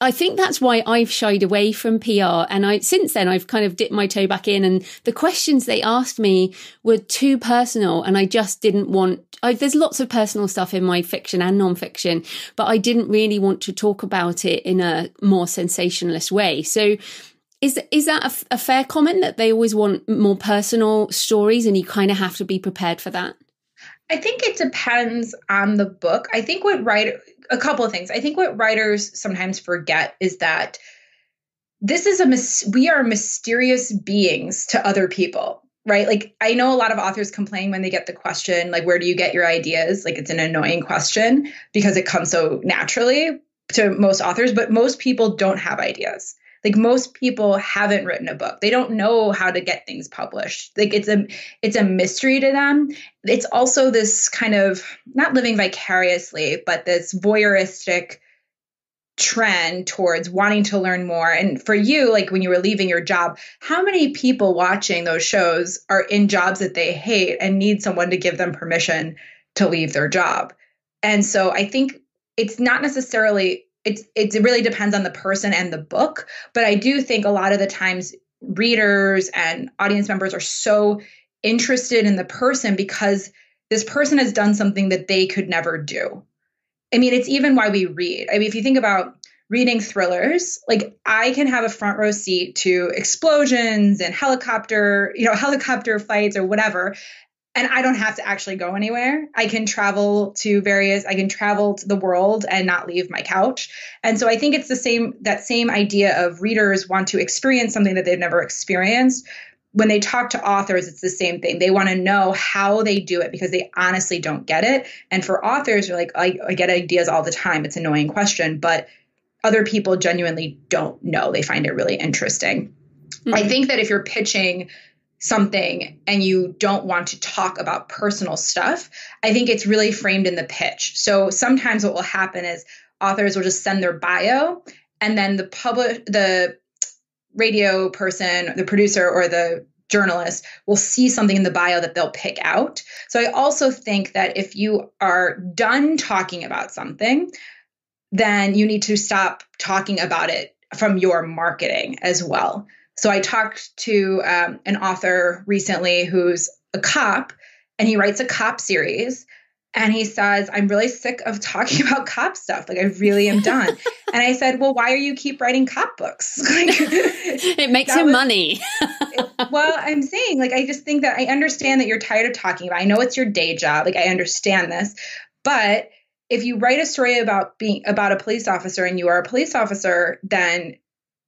I think that's why I've shied away from PR. And I, since then, I've kind of dipped my toe back in and the questions they asked me were too personal. And I just didn't want, I, there's lots of personal stuff in my fiction and nonfiction, but I didn't really want to talk about it in a more sensationalist way. So, is is that a, a fair comment that they always want more personal stories, and you kind of have to be prepared for that? I think it depends on the book. I think what writer a couple of things. I think what writers sometimes forget is that this is a we are mysterious beings to other people right like i know a lot of authors complain when they get the question like where do you get your ideas like it's an annoying question because it comes so naturally to most authors but most people don't have ideas like most people haven't written a book. They don't know how to get things published. Like it's a it's a mystery to them. It's also this kind of not living vicariously but this voyeuristic trend towards wanting to learn more. And for you like when you were leaving your job how many people watching those shows are in jobs that they hate and need someone to give them permission to leave their job? And so i think it's not necessarily it's it really depends on the person and the book but i do think a lot of the times readers and audience members are so interested in the person because this person has done something that they could never do. I mean it's even why we read. I mean if you think about reading thrillers like i can have a front row seat to explosions and helicopter you know *laughs* helicopter fights or whatever and I don't have to actually go anywhere. I can travel to various, I can travel to the world and not leave my couch. And so I think it's the same, that same idea of readers want to experience something that they've never experienced. When they talk to authors, it's the same thing. They want to know how they do it because they honestly don't get it. And for authors, you're like, I, I get ideas all the time. It's an annoying question, but other people genuinely don't know. They find it really interesting. Mm-hmm. I think that if you're pitching something and you don't want to talk about personal stuff, I think it's really framed in the pitch. So sometimes what will happen is authors will just send their bio and then the public the radio person, the producer or the journalist will see something in the bio that they'll pick out. So I also think that if you are done talking about something, then you need to stop talking about it from your marketing as well. So I talked to um, an author recently who's a cop and he writes a cop series. And he says, I'm really sick of talking *laughs* about cop stuff. Like, I really am done. *laughs* and I said, Well, why are you keep writing cop books? *laughs* like, it makes him was, money. well, I'm saying, like, I just think that I understand that you're tired of talking about. I know it's your day job. Like, I understand this, but if you write a story about being about a police officer and you are a police officer, then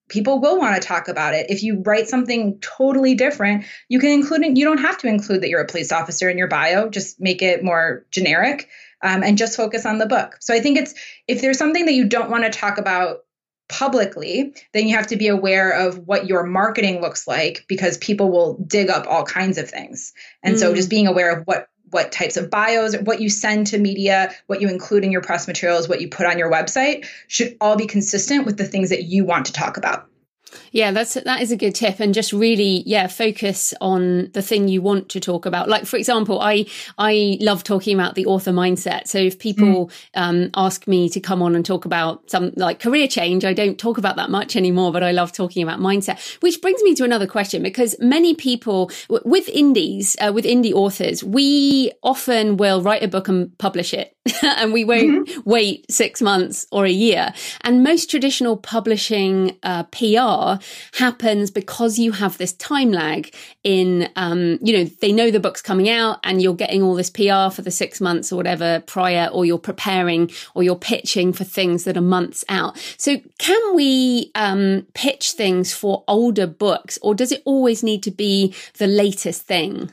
people will want to talk about it. If you write something totally different, you can include it. You don't have to include that you're a police officer in your bio. Just make it more generic um, and just focus on the book. So I think it's if there's something that you don't want to talk about publicly, then you have to be aware of what your marketing looks like because people will dig up all kinds of things. And mm. so just being aware of what what types of bios, what you send to media, what you include in your press materials, what you put on your website should all be consistent with the things that you want to talk about. Yeah, that's that is a good tip, and just really, yeah, focus on the thing you want to talk about. Like, for example, I I love talking about the author mindset. So if people mm. um, ask me to come on and talk about some like career change, I don't talk about that much anymore, but I love talking about mindset. Which brings me to another question because many people with indies, uh, with indie authors, we often will write a book and publish it, *laughs* and we won't mm-hmm. wait six months or a year. And most traditional publishing uh, PR happens because you have this time lag in, um, you know, they know the book's coming out and you're getting all this PR for the six months or whatever prior, or you're preparing or you're pitching for things that are months out. So can we um, pitch things for older books or does it always need to be the latest thing?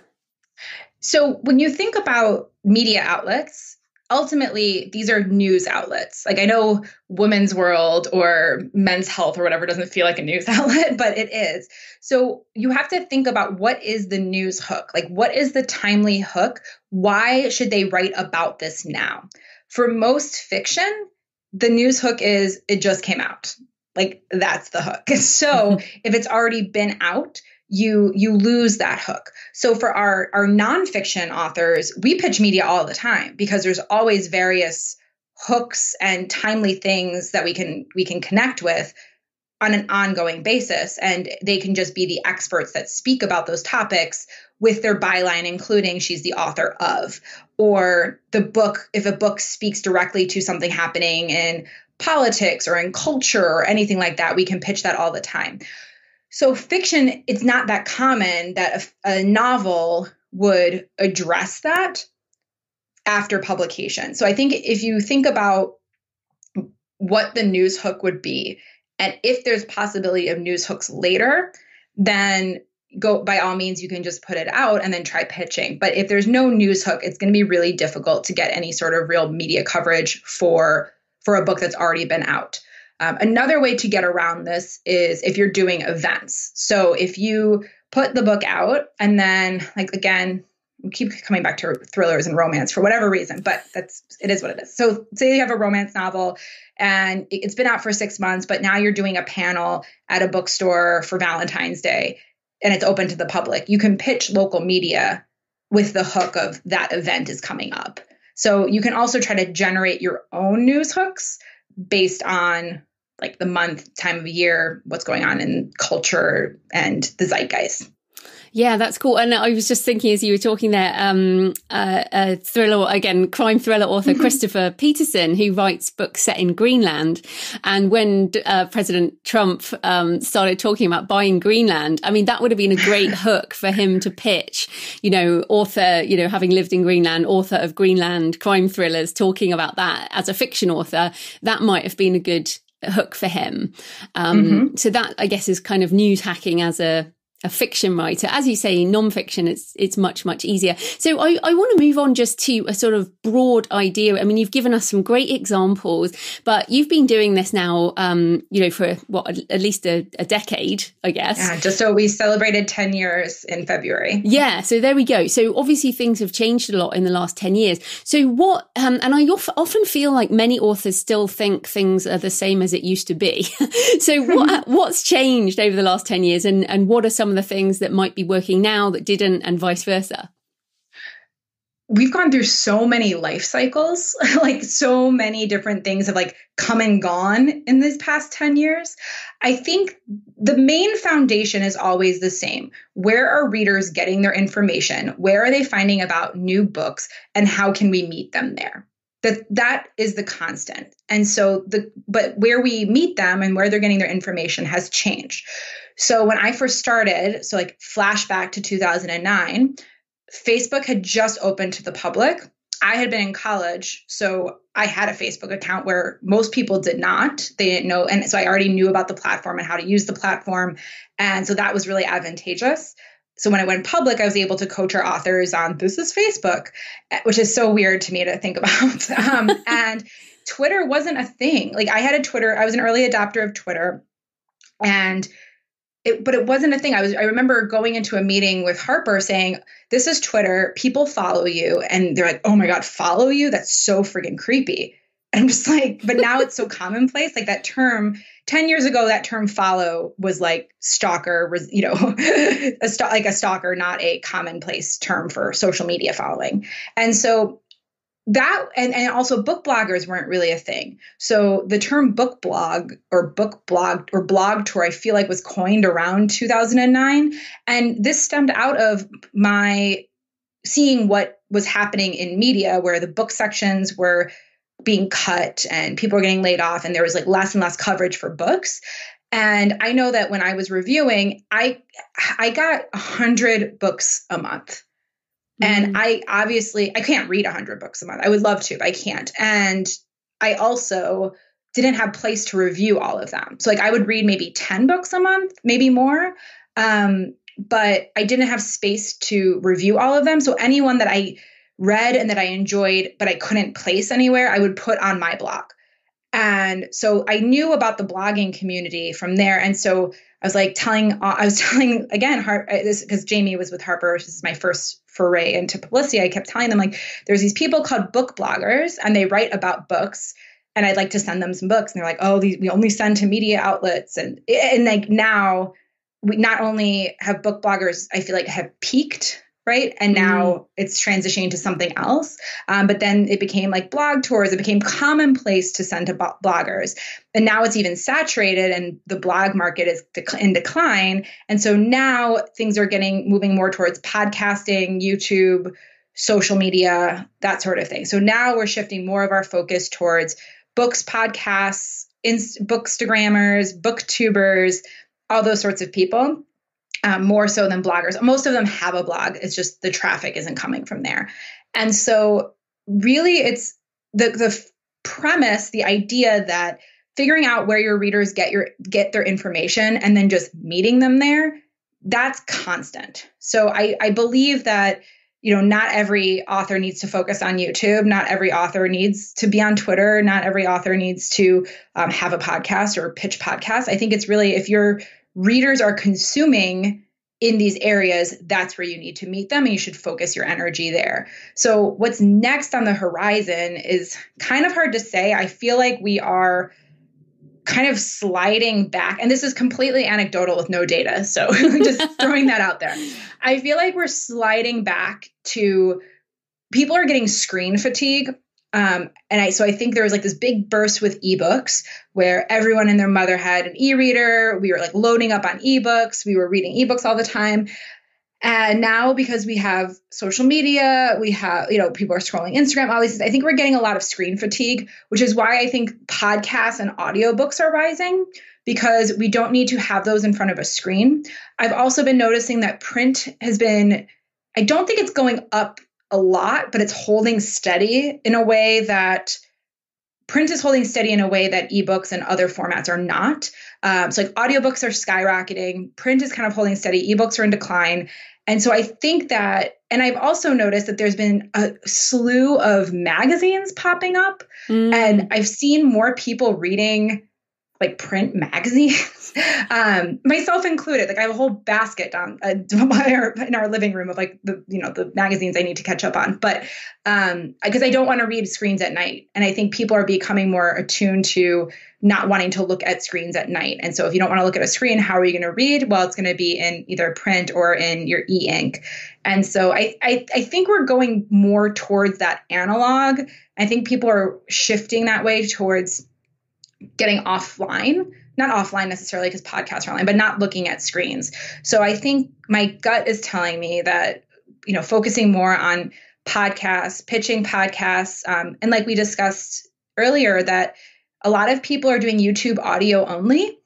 So when you think about media outlets, ultimately these are news outlets. Like i know women's world or men's health or whatever doesn't feel like a news *laughs* outlet but it is. So you have to think about what is the news hook? Like what is the timely hook? Why should they write about this now? For most fiction the news hook is it just came out. Like that's the hook. *laughs* So *laughs* if it's already been out you you lose that hook. So for our our nonfiction authors, we pitch media all the time because there's always various hooks and timely things that we can we can connect with on an ongoing basis and they can just be the experts that speak about those topics with their byline including she's the author of or the book if a book speaks directly to something happening in politics or in culture or anything like that we can pitch that all the time so, fiction, it's not that common that a, a novel would address that after publication. So, I think if you think about what the news hook would be, and if there's possibility of news hooks later, then go by all means you can just put it out and then try pitching but if there's no news hook it's going to be really difficult to get any sort of real media coverage for for a book that's already been out um, another way to get around this is if you're doing events. So if you put the book out and then, like, again, keep coming back to thrillers and romance for whatever reason, but that's it is what it is. So say you have a romance novel and it's been out for six months, but now you're doing a panel at a bookstore for Valentine's Day and it's open to the public. You can pitch local media with the hook of that event is coming up. So you can also try to generate your own news hooks based on like the month, time of year, what's going on in culture and the zeitgeist. Yeah, that's cool. And I was just thinking as you were talking there, um, uh, a thriller, again, crime thriller author mm-hmm. Christoffer Petersen, who writes books set in Greenland. And when uh, President Trump um, started talking about buying Greenland, I mean, that would have been a great *laughs* hook for him to pitch, you know, author, you know, having lived in Greenland, author of Greenland crime thrillers, talking about that as a fiction author. That might have been a good hook for him. Um, mm-hmm. So that, I guess, is kind of news hacking as a a fiction writer. As you say, non-fiction, it's it's much much easier. So I, I want to move on just to a sort of broad idea. I mean, you've given us some great examples, but you've been doing this now, um, you know, for what at least a, a decade, I guess. Yeah, just so we celebrated ten years in February. Yeah, so there we go. So obviously things have changed a lot in the last ten years. So what? Um, and I often feel like many authors still think things are the same as it used to be. *laughs* so what *laughs* what's changed over the last ten years, and and what are some of the things that might be working now that didn't, and vice versa? We've gone through so many life cycles, *laughs* like so many different things have like come and gone in these past 10 years. I think the main foundation is always the same. Where are readers getting their information? Where are they finding about new books? And how can we meet them there? That that is the constant and so the but where we meet them and where they're getting their information has changed so when I first started, so like flashback to 2009, Facebook had just opened to the public. I had been in college, so I had a Facebook account where most people did not. They didn't know. And so I already knew about the platform and how to use the platform. And so that was really advantageous. So when I went public, I was able to coach our authors on this is Facebook, which is so weird to me to think *laughs* about. um, *laughs* and Twitter wasn't a thing. Like I had a Twitter, I was an early adopter of Twitter. And it, but it wasn't a thing. I was I remember going into a meeting with Harper saying, "This is Twitter. People follow you." And they're like, "Oh my god, follow you? That's so freaking creepy." I'm just like, but now it's so commonplace. Like that term 10 years ago that term follow was like stalker, you know, *laughs* a st- like a stalker, not a commonplace term for social media following. And so that and, and also book bloggers weren't really a thing so the term book blog or book blog or blog tour i feel like was coined around 2009 and this stemmed out of my seeing what was happening in media where the book sections were being cut and people were getting laid off and there was like less and less coverage for books and i know that when i was reviewing i i got 100 books a month and mm-hmm. I obviously I can't read 100 books a month. I would love to, but I can't. And I also didn't have place to review all of them. So like I would read maybe 10 books a month, maybe more. Um, but I didn't have space to review all of them. So anyone that I read and that I enjoyed, but I couldn't place anywhere, I would put on my blog. And so I knew about the blogging community from there. And so I was like telling, I was *laughs* telling again, Har- uh, this because Jamie was with Harper. This is my first foray into publicity. I kept telling them like, there's these people called book bloggers, and they write about books. And I'd like to send them some books, and they're like, oh, these, we only send to media outlets, and and like now, we not only have book bloggers, I feel like have peaked right? And now mm. it's transitioning to something else. Um, but then it became like blog tours. It became commonplace to send to bo- bloggers, and now it's even saturated, and the blog market is dec- in decline. And so now things are getting moving more towards podcasting, YouTube, social media, that sort of thing. So now we're shifting more of our focus towards books, podcasts, inst- bookstagrammers, booktubers, all those sorts of people um, more so than bloggers. Most of them have a blog. It's just the traffic isn't coming from there. And so, really, it's the the premise, the idea that figuring out where your readers get your get their information and then just meeting them there that's constant so i i believe that you know not every author needs to focus on youtube not every author needs to be on twitter not every author needs to um, have a podcast or pitch podcast i think it's really if you're readers are consuming in these areas, that's where you need to meet them and you should focus your energy there. So, what's next on the horizon is kind of hard to say. I feel like we are kind of sliding back, and this is completely anecdotal with no data. So, *laughs* just throwing that out there. *laughs* I feel like we're sliding back to people are getting screen fatigue um, and I so I think there was like this big burst with ebooks where everyone and their mother had an e-reader. We were like loading up on ebooks. We were reading ebooks all the time. And now, because we have social media, we have, you know, people are scrolling Instagram, all these things, I think we're getting a lot of screen fatigue, which is why I think podcasts and audiobooks are rising because we don't need to have those in front of a screen. I've also been noticing that print has been, I don't think it's going up a lot, but it's holding steady in a way that print is holding steady in a way that ebooks and other formats are not. Um, so, like audiobooks are skyrocketing, print is kind of holding steady, ebooks are in decline. And so I think that, and I've also noticed that there's been a slew of magazines popping up, mm. and I've seen more people reading like print magazines, *laughs* um, myself included. Like I have a whole basket down uh, *laughs* in our living room of like the you know the magazines I need to catch up on. But um, because I don't want to read screens at night, and I think people are becoming more attuned to not wanting to look at screens at night. And so if you don't want to look at a screen, how are you going to read? Well, it's going to be in either print or in your e-ink. And so I, I I think we're going more towards that analog. I think people are shifting that way towards getting offline not offline necessarily because podcasts are online but not looking at screens. So i think my gut is telling me that you know focusing more on podcasts pitching podcasts um, and like we discussed earlier that a lot of people are doing youtube audio only.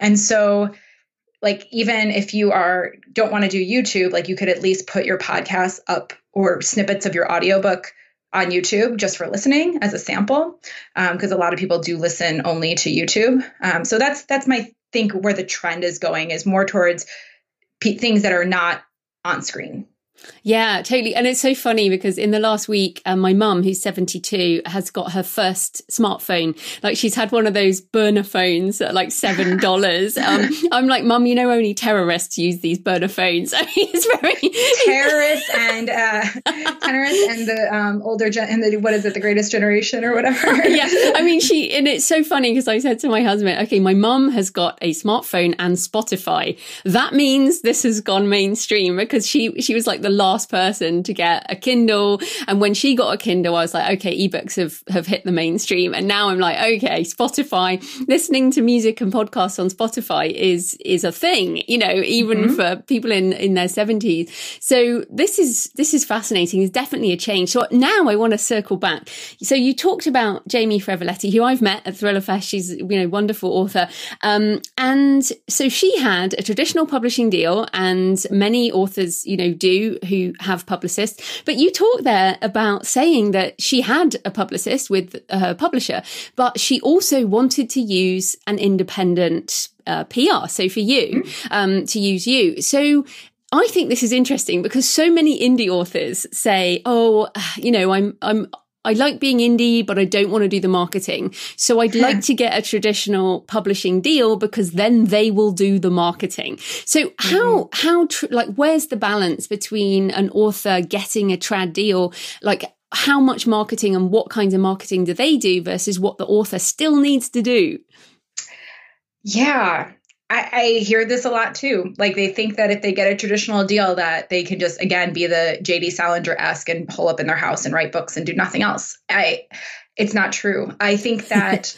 And so like even if you are don't want to do youtube like you could at least put your podcast up or snippets of your audiobook on YouTube just for listening as a sample, because um, a lot of people do listen only to YouTube. Um, so that's that's my think where the trend is going is more towards p- things that are not on screen. Yeah, totally. And it's so funny because in the last week, um, my mum, who's 72, has got her first smartphone. Like she's had one of those burner phones at like $7. *laughs* um, I'm like, mum, you know, only terrorists use these burner phones. *laughs* I mean, it's very. *laughs* terrorists and, uh, terrorists and the um, older, gen- and the, what is it, the greatest generation or whatever. yeah. I mean, she, and it's so funny because I said to my husband, okay, my mum has got a smartphone and Spotify. That means this has gone mainstream because she, she was like the last person to get a Kindle. And when she got a Kindle, I was like, okay, ebooks have, have hit the mainstream. And now I'm like, okay, Spotify, listening to music and podcasts on Spotify is, is a thing, you know, even mm-hmm. for people in, in their seventies. So this is, this is fascinating. It's definitely a change. So now I want to circle back. So you talked about Jamie Freveletti, who I've met at Thriller Fest. She's, you know, wonderful author. Um, and so she had a traditional publishing deal and many authors, you know, do who have publicists. But you talk there about saying that she had a publicist with her publisher, but she also wanted to use an independent uh, PR. So for you, mm-hmm. um, to use you. So I think this is interesting because so many indie authors say, "Oh, you know, I'm I'm I like being indie, but I don't want to do the marketing. So I'd *laughs* like to get a traditional publishing deal because then they will do the marketing. So how, mm-hmm. how, tr- like, where's the balance between an author getting a trad deal? Like, how much marketing and what kinds of marketing do they do versus what the author still needs to do? Yeah, I, I, hear this a lot too. Like they think that if they get a traditional deal, that they can just again be the J.D. Salinger esque and pull up in their house and write books and do nothing else. I, it's not true. I think that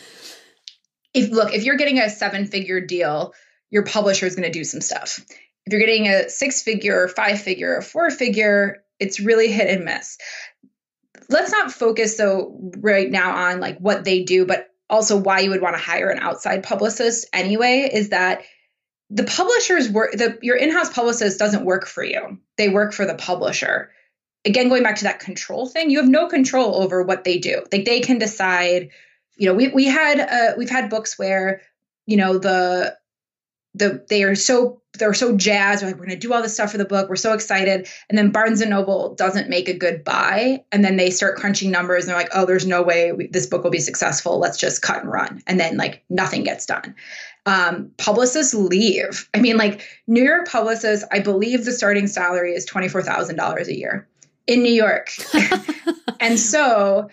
*laughs* if look, if you're getting a seven figure deal, your publisher is going to do some stuff. If you're getting a six figure, five figure, or four figure, it's really hit and miss. Let's not focus though right now on like what they do, but also why you would want to hire an outside publicist anyway is that the publishers work the your in-house publicist doesn't work for you. They work for the publisher. Again going back to that control thing you have no control over what they do. Like they can decide you know we, we had uh, we've had books where you know the the they are so they're so jazzed. We're like, we're going to do all this stuff for the book. We're so excited. And then Barnes and Noble doesn't make a good buy. And then they start crunching numbers and they're like, oh, there's no way we, this book will be successful. Let's just cut and run. And then like nothing gets done. Um, publicists leave. I mean, like New York publicists, I believe the starting salary is $24,000 a year in New York. *laughs* and so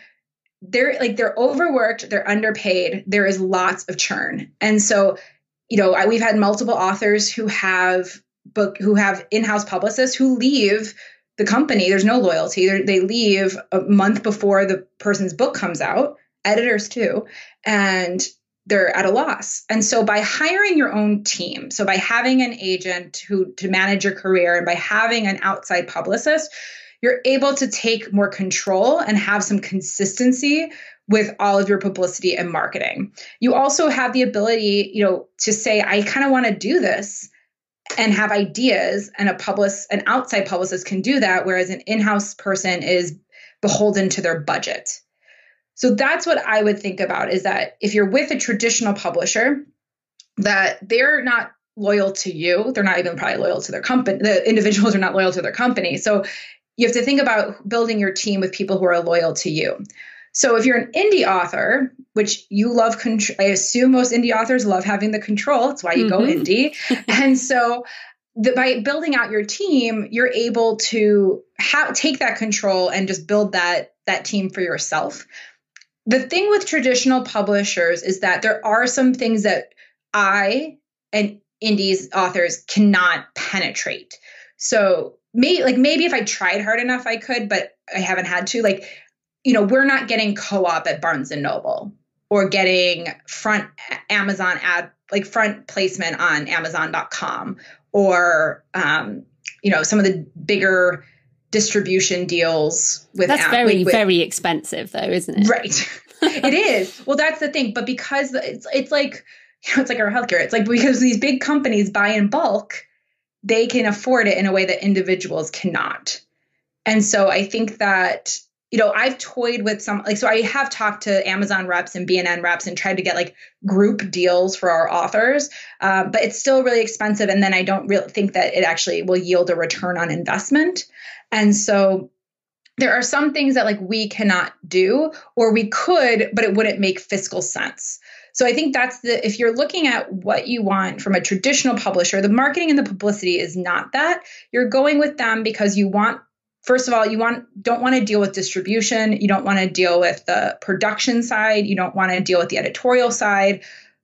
they're like, they're overworked, they're underpaid, there is lots of churn. And so you know, I, we've had multiple authors who have book who have in-house publicists who leave the company. There's no loyalty. They're, they leave a month before the person's book comes out. Editors too, and they're at a loss. And so by hiring your own team, so by having an agent who to manage your career and by having an outside publicist, you're able to take more control and have some consistency with all of your publicity and marketing. You also have the ability, you know, to say I kind of want to do this and have ideas and a public an outside publicist can do that whereas an in-house person is beholden to their budget. So that's what I would think about is that if you're with a traditional publisher that they're not loyal to you, they're not even probably loyal to their company. The individuals are not loyal to their company. So you have to think about building your team with people who are loyal to you. So if you're an indie author, which you love, I assume most indie authors love having the control. That's why you mm-hmm. go indie. *laughs* and so the, by building out your team, you're able to have take that control and just build that that team for yourself. The thing with traditional publishers is that there are some things that I and indies authors cannot penetrate. So maybe like maybe if I tried hard enough I could, but I haven't had to. Like you know, we're not getting co-op at Barnes and Noble or getting front Amazon ad like front placement on Amazon.com or um, you know some of the bigger distribution deals with that's very with, very expensive though isn't it? Right. *laughs* It is. Well that's the thing. But because it's it's like you know it's like our healthcare. It's like because these big companies buy in bulk they can afford it in a way that individuals cannot. And so i think that you know, I've toyed with some like so I have talked to Amazon reps and BNN reps and tried to get like group deals for our authors, uh, but it's still really expensive. And then I don't really think that it actually will yield a return on investment. And so there are some things that like we cannot do or we could, but it wouldn't make fiscal sense. So I think that's the if you're looking at what you want from a traditional publisher, the marketing and the publicity is not that. You're going with them because you want first of all you want don't want to deal with distribution. You don't want to deal with the production side. You don't want to deal with the editorial side.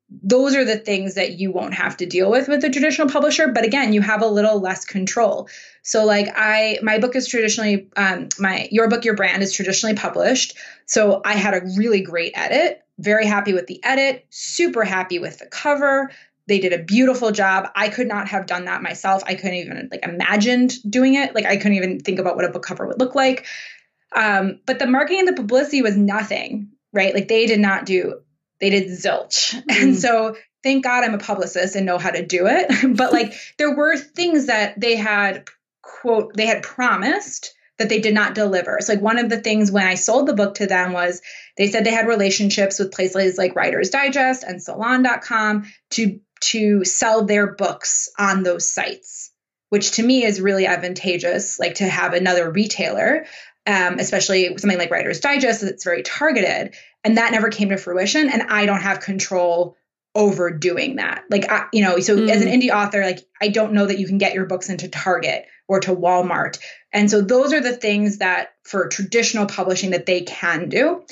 Those are the things that you won't have to deal with with a traditional publisher but again you have a little less control. So like i my book is traditionally um, my your book your brand is traditionally published. So i had a really great edit. Very happy with the edit. Super happy with the cover they did a beautiful job. I could not have done that myself. I couldn't even like imagined doing it. Like I couldn't even think about what a book cover would look like. Um, but the marketing and the publicity was nothing, right? Like they did not do, they did zilch. Mm. And so thank God I'm a publicist and know how to do it. *laughs* but like there were things that they had quote, they had promised that they did not deliver. So like one of the things when I sold the book to them was they said they had relationships with places like Writer's Digest and salon.com to to sell their books on those sites, which to me is really advantageous, like to have another retailer, um, especially something like Writer's Digest that's very targeted. And that never came to fruition. And I don't have control over doing that. Like, I, you know, so mm. as an mm. indie author, like, I don't know that you can get your books into Target or to Walmart. And so those are the things that for traditional publishing that they can do.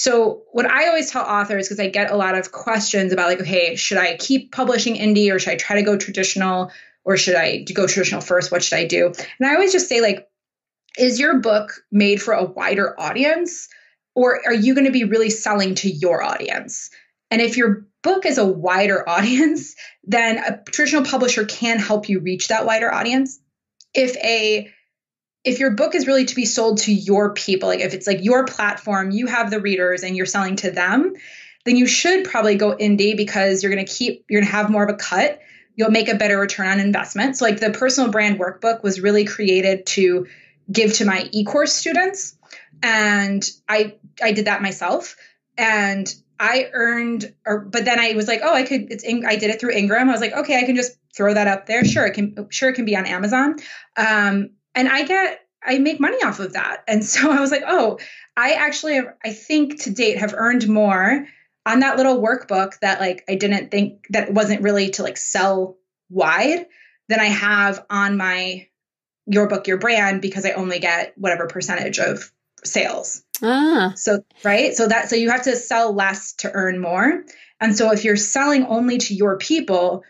So, what I always tell authors, because I get a lot of questions about, like, okay, should I keep publishing indie or should I try to go traditional or should I go traditional first? What should I do? And I always just say, like, is your book made for a wider audience or are you going to be really selling to your audience? And if your book is a wider *laughs* audience, then a traditional publisher can help you reach that wider audience. If a if your book is really to be sold to your people, like if it's like your platform, you have the readers and you're selling to them, then you should probably go indie because you're going to keep, you're going to have more of a cut. You'll make a better return on investment. So, like the personal brand workbook was really created to give to my e-course students, and I I did that myself, and I earned, or but then I was like, oh, I could. It's I did it through Ingram. I was like, okay, I can just throw that up there. Sure, it can. Sure, it can be on Amazon. Um, and I get I make money off of that. And *laughs* so I was like, oh, I actually I think to date have earned more on that little workbook that like I didn't think that wasn't really to like sell wide than I have on my your book your brand because I only get whatever percentage of sales. Ah. So right? So that so you have to sell less to earn more. And so if you're selling only to your people,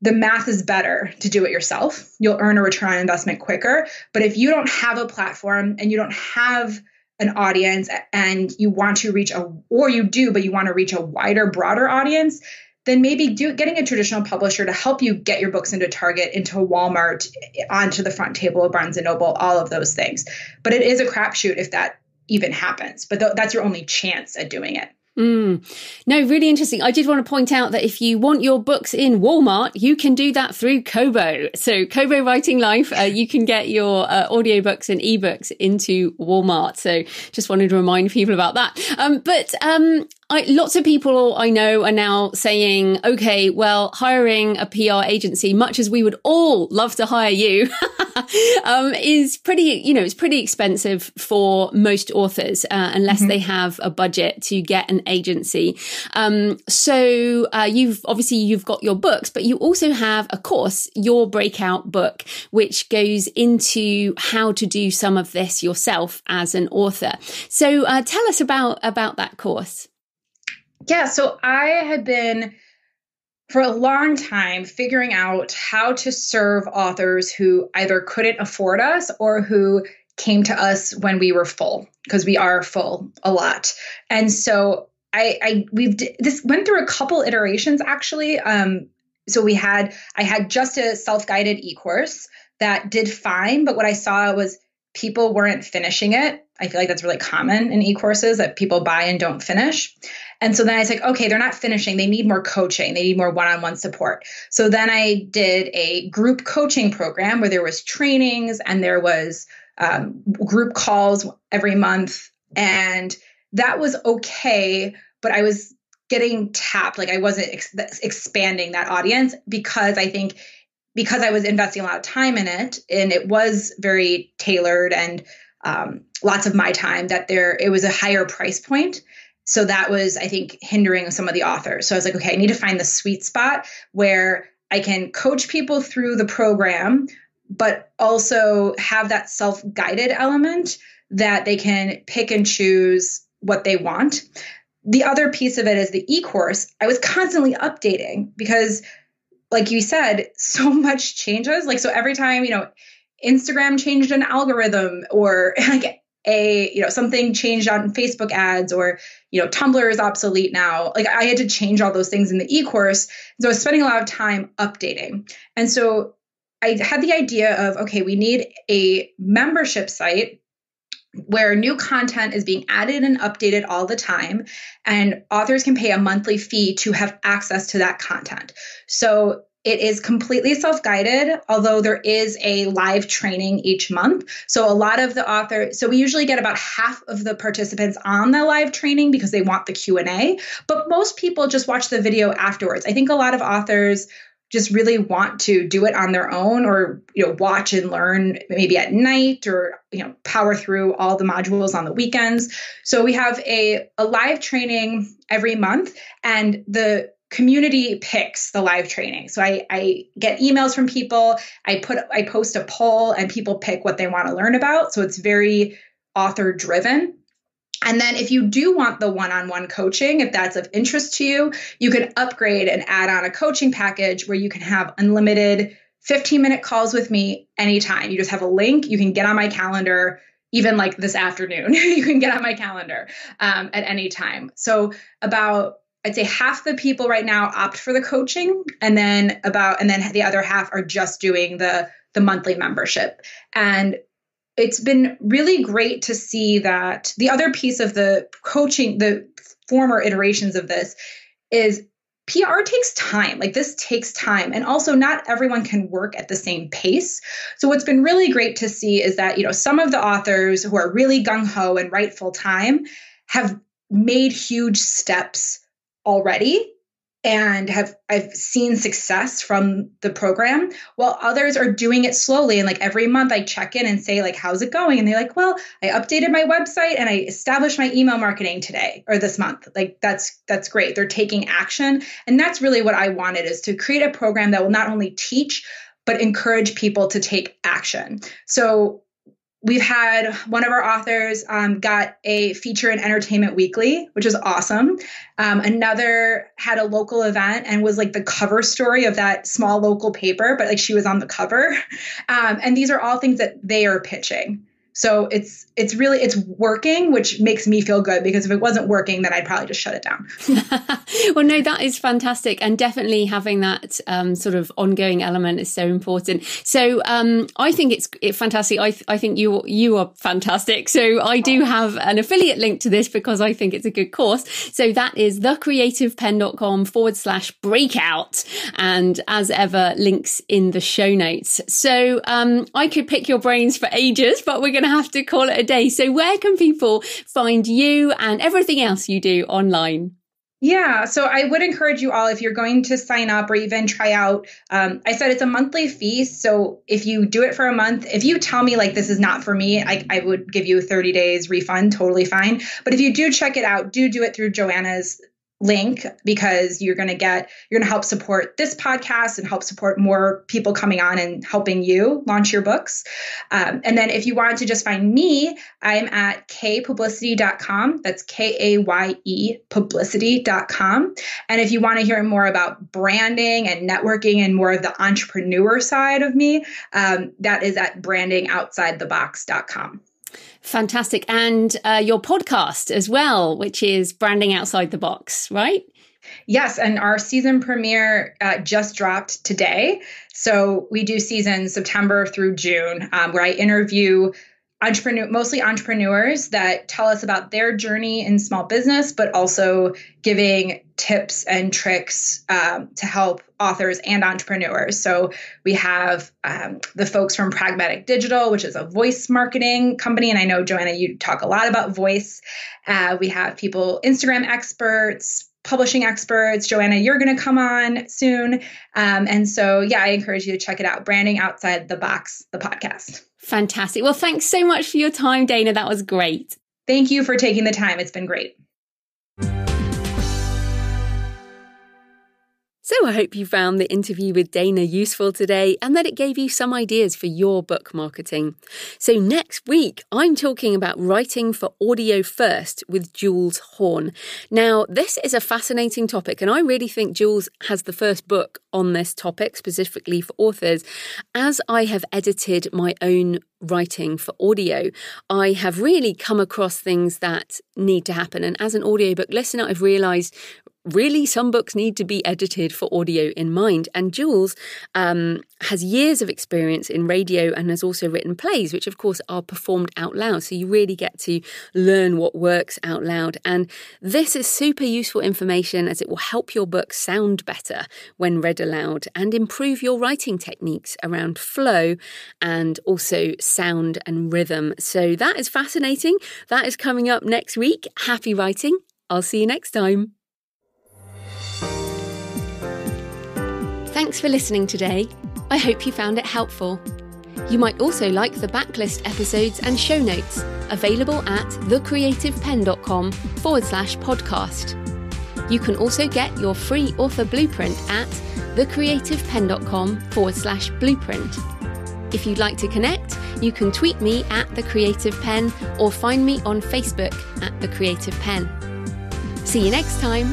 the math is better to do it yourself. You'll earn a return on investment quicker. But if you don't have a platform and you don't have an audience and you want to reach a or you do but you want to reach a wider broader audience then maybe do getting a traditional publisher to help you get your books into target into walmart onto the front table of barnes and noble all of those things but it is a crapshoot if that even happens but th- that's your only chance at doing it Mm. No, really interesting. I did want to point out that if you want your books in Walmart, you can do that through Kobo. So, Kobo Writing Life, uh, you can get your uh, audiobooks and ebooks into Walmart. So, just wanted to remind people about that. Um, but um, I, lots of people I know are now saying, okay, well, hiring a PR agency, much as we would all love to hire you, *laughs* um, is pretty, you know, it's pretty expensive for most authors uh, unless mm-hmm. they have a budget to get an agency. Um, so uh, you've obviously you've got your books, but you also have a course, your breakout book, which goes into how to do some of this yourself as an author. So uh, tell us about about that course. Yeah, so I had been for a long time figuring out how to serve authors who either couldn't afford us or who came to us when we were full because we are full a lot. And so I, I we've this went through a couple iterations actually. Um, so we had I had just a self-guided e-course that did fine, but what I saw was people weren't finishing it. I feel like that's really common in e-courses that people buy and don't finish. And so then I was like, okay, they're not finishing. They need more coaching. They need more one-on-one support. So then I did a group coaching program where there was trainings and there was um, group calls every month, and that was okay. But I was getting tapped, like I wasn't ex- expanding that audience because I think because I was investing a lot of time in it, and it was very tailored and um, lots of my time that there it was a higher price point so that was, I think, hindering some of the authors. So I was like, okay, I need to find the sweet spot where I can coach people through the program, but also have that self guided element that they can pick and choose what they want. The other piece of it is the e course. I was constantly updating because, like you said, *laughs* so much changes. Like, so every time, you know, Instagram changed an algorithm or *laughs* like a you know something changed on facebook ads or you know tumblr is obsolete now. Like i had to change all those things in the e-course. So i was spending a lot of time updating. And so i had the idea of okay we need a membership site where new content is being added and updated all the time and authors can pay a monthly fee to have access to that content. So it is completely self guided, although there is a live training each month. So, a lot of the author, so we usually get about half of the participants on the live training because they want the Q&A, but most people just watch the video afterwards. I think a lot of authors just really want to do it on their own or you know watch and learn maybe at night or you know power through all the modules on the weekends so we have a, a live training every month and the community picks the live training. So I, I get emails from people, I put I post a poll and people pick what they want to learn about. So it's very author driven. And then if you do want the one-on-one coaching, if that's of interest to you, you can upgrade and add on a coaching package where you can have unlimited 15 minute calls with me anytime. You just have a link, you can get on my calendar even like this afternoon *laughs* you can get on my calendar um, at any time so about I'd say half the people right now opt for the coaching and then about and then the other half are just doing the the monthly membership. And it's been really great to see that the other piece of the coaching the former iterations of this is PR takes time. Like this takes time. And also not everyone can work at the same pace. So what's been really great to see is that, you know, some of the authors who are really gung ho and write full time have made huge steps already and have I've seen success from the program while others are doing it slowly. And like every month I check in and say like how's it going? And they're like well I updated my website and I established my email marketing today or this month. Like that's that's great. They're taking action. And that's really what I wanted is to create a program that will not only teach but encourage people to take action. So we've had one of our authors um, got a feature in Entertainment Weekly, which is awesome. Um, another had a local event and was like the cover story of that small local paper, but like she was on the cover. Um, and these are all things that they are pitching. So it's it's really it's working, which makes me feel good because if it wasn't working, then I'd probably just shut it down. *laughs* well, no, that is fantastic, and definitely having that um, sort of ongoing element is so important. So um, I think it's, it's fantastic. I, th- I think you you are fantastic. So I do have an affiliate link to this because I think it's a good course. So that is thecreativepenn.com forward slash breakout, and as ever, links in the show notes. So um, I could pick your brains for ages, but we're going to have to call it a day. So where can people find you and everything else you do online? Yeah, so I would encourage you all if you're going to sign up or even try out. Um, I said it's a monthly fee. So if you do it for a month, if you tell me like this is not for me, I, I would give you a 30 days refund, totally fine. But if you do check it out, do do it through Joanna's link because you're going to get you're going to help support this podcast and help support more people coming on and helping you launch your books. Um, and then if you want to just find me i'm at kayepublicity.com that's k-a-y-e publicity.com and if you want to hear more about branding and networking and more of the entrepreneur side of me um, that is at brandingoutsidethebox.com Fantastic. And uh, your podcast as well, which is Branding Outside the Box, right? Yes, and our season premiere uh, just dropped today. So we do season September through June, um, where I interview entrepreneur mostly entrepreneurs that tell us about their journey in small business but also giving tips and tricks um, to help authors and entrepreneurs so we have um, the folks from pragmatic digital which is a voice marketing company and i know joanna you talk a lot about voice uh, we have people instagram experts publishing experts. Joanna, you're going to come on soon. Um, and so, yeah, I encourage you to check it out Branding Outside the Box, the podcast. Fantastic. Well, thanks so much for your time, Dana. That was great. Thank you for taking the time. It's been great. So, I hope you found the interview with Dana useful today and that it gave you some ideas for your book marketing. So, next week, I'm talking about writing for audio first with Jules Horne. Now, this is a fascinating topic, and I really think Jules has the first book on this topic specifically for authors. As I have edited my own writing for audio, I have really come across things that need to happen. And as an audiobook listener, I've realized really some books need to be edited for audio in mind. And Jules um, has years of experience in radio and has also written plays, which of course are performed out loud. So you really get to learn what works out loud. And this is super useful information as it will help your book sound better when read aloud and improve your writing techniques around flow and also sound and rhythm. So that is fascinating. That is coming up next week. Happy writing. I'll see you next time. Thanks for listening today. I hope you found it helpful. You might also like the backlist episodes and show notes available at thecreativepenn.com forward slash podcast. You can also get your free author blueprint at thecreativepenn.com forward slash blueprint. If you'd like to connect, you can tweet me at The Creative Penn or find me on Facebook at The Creative Penn. See you next time.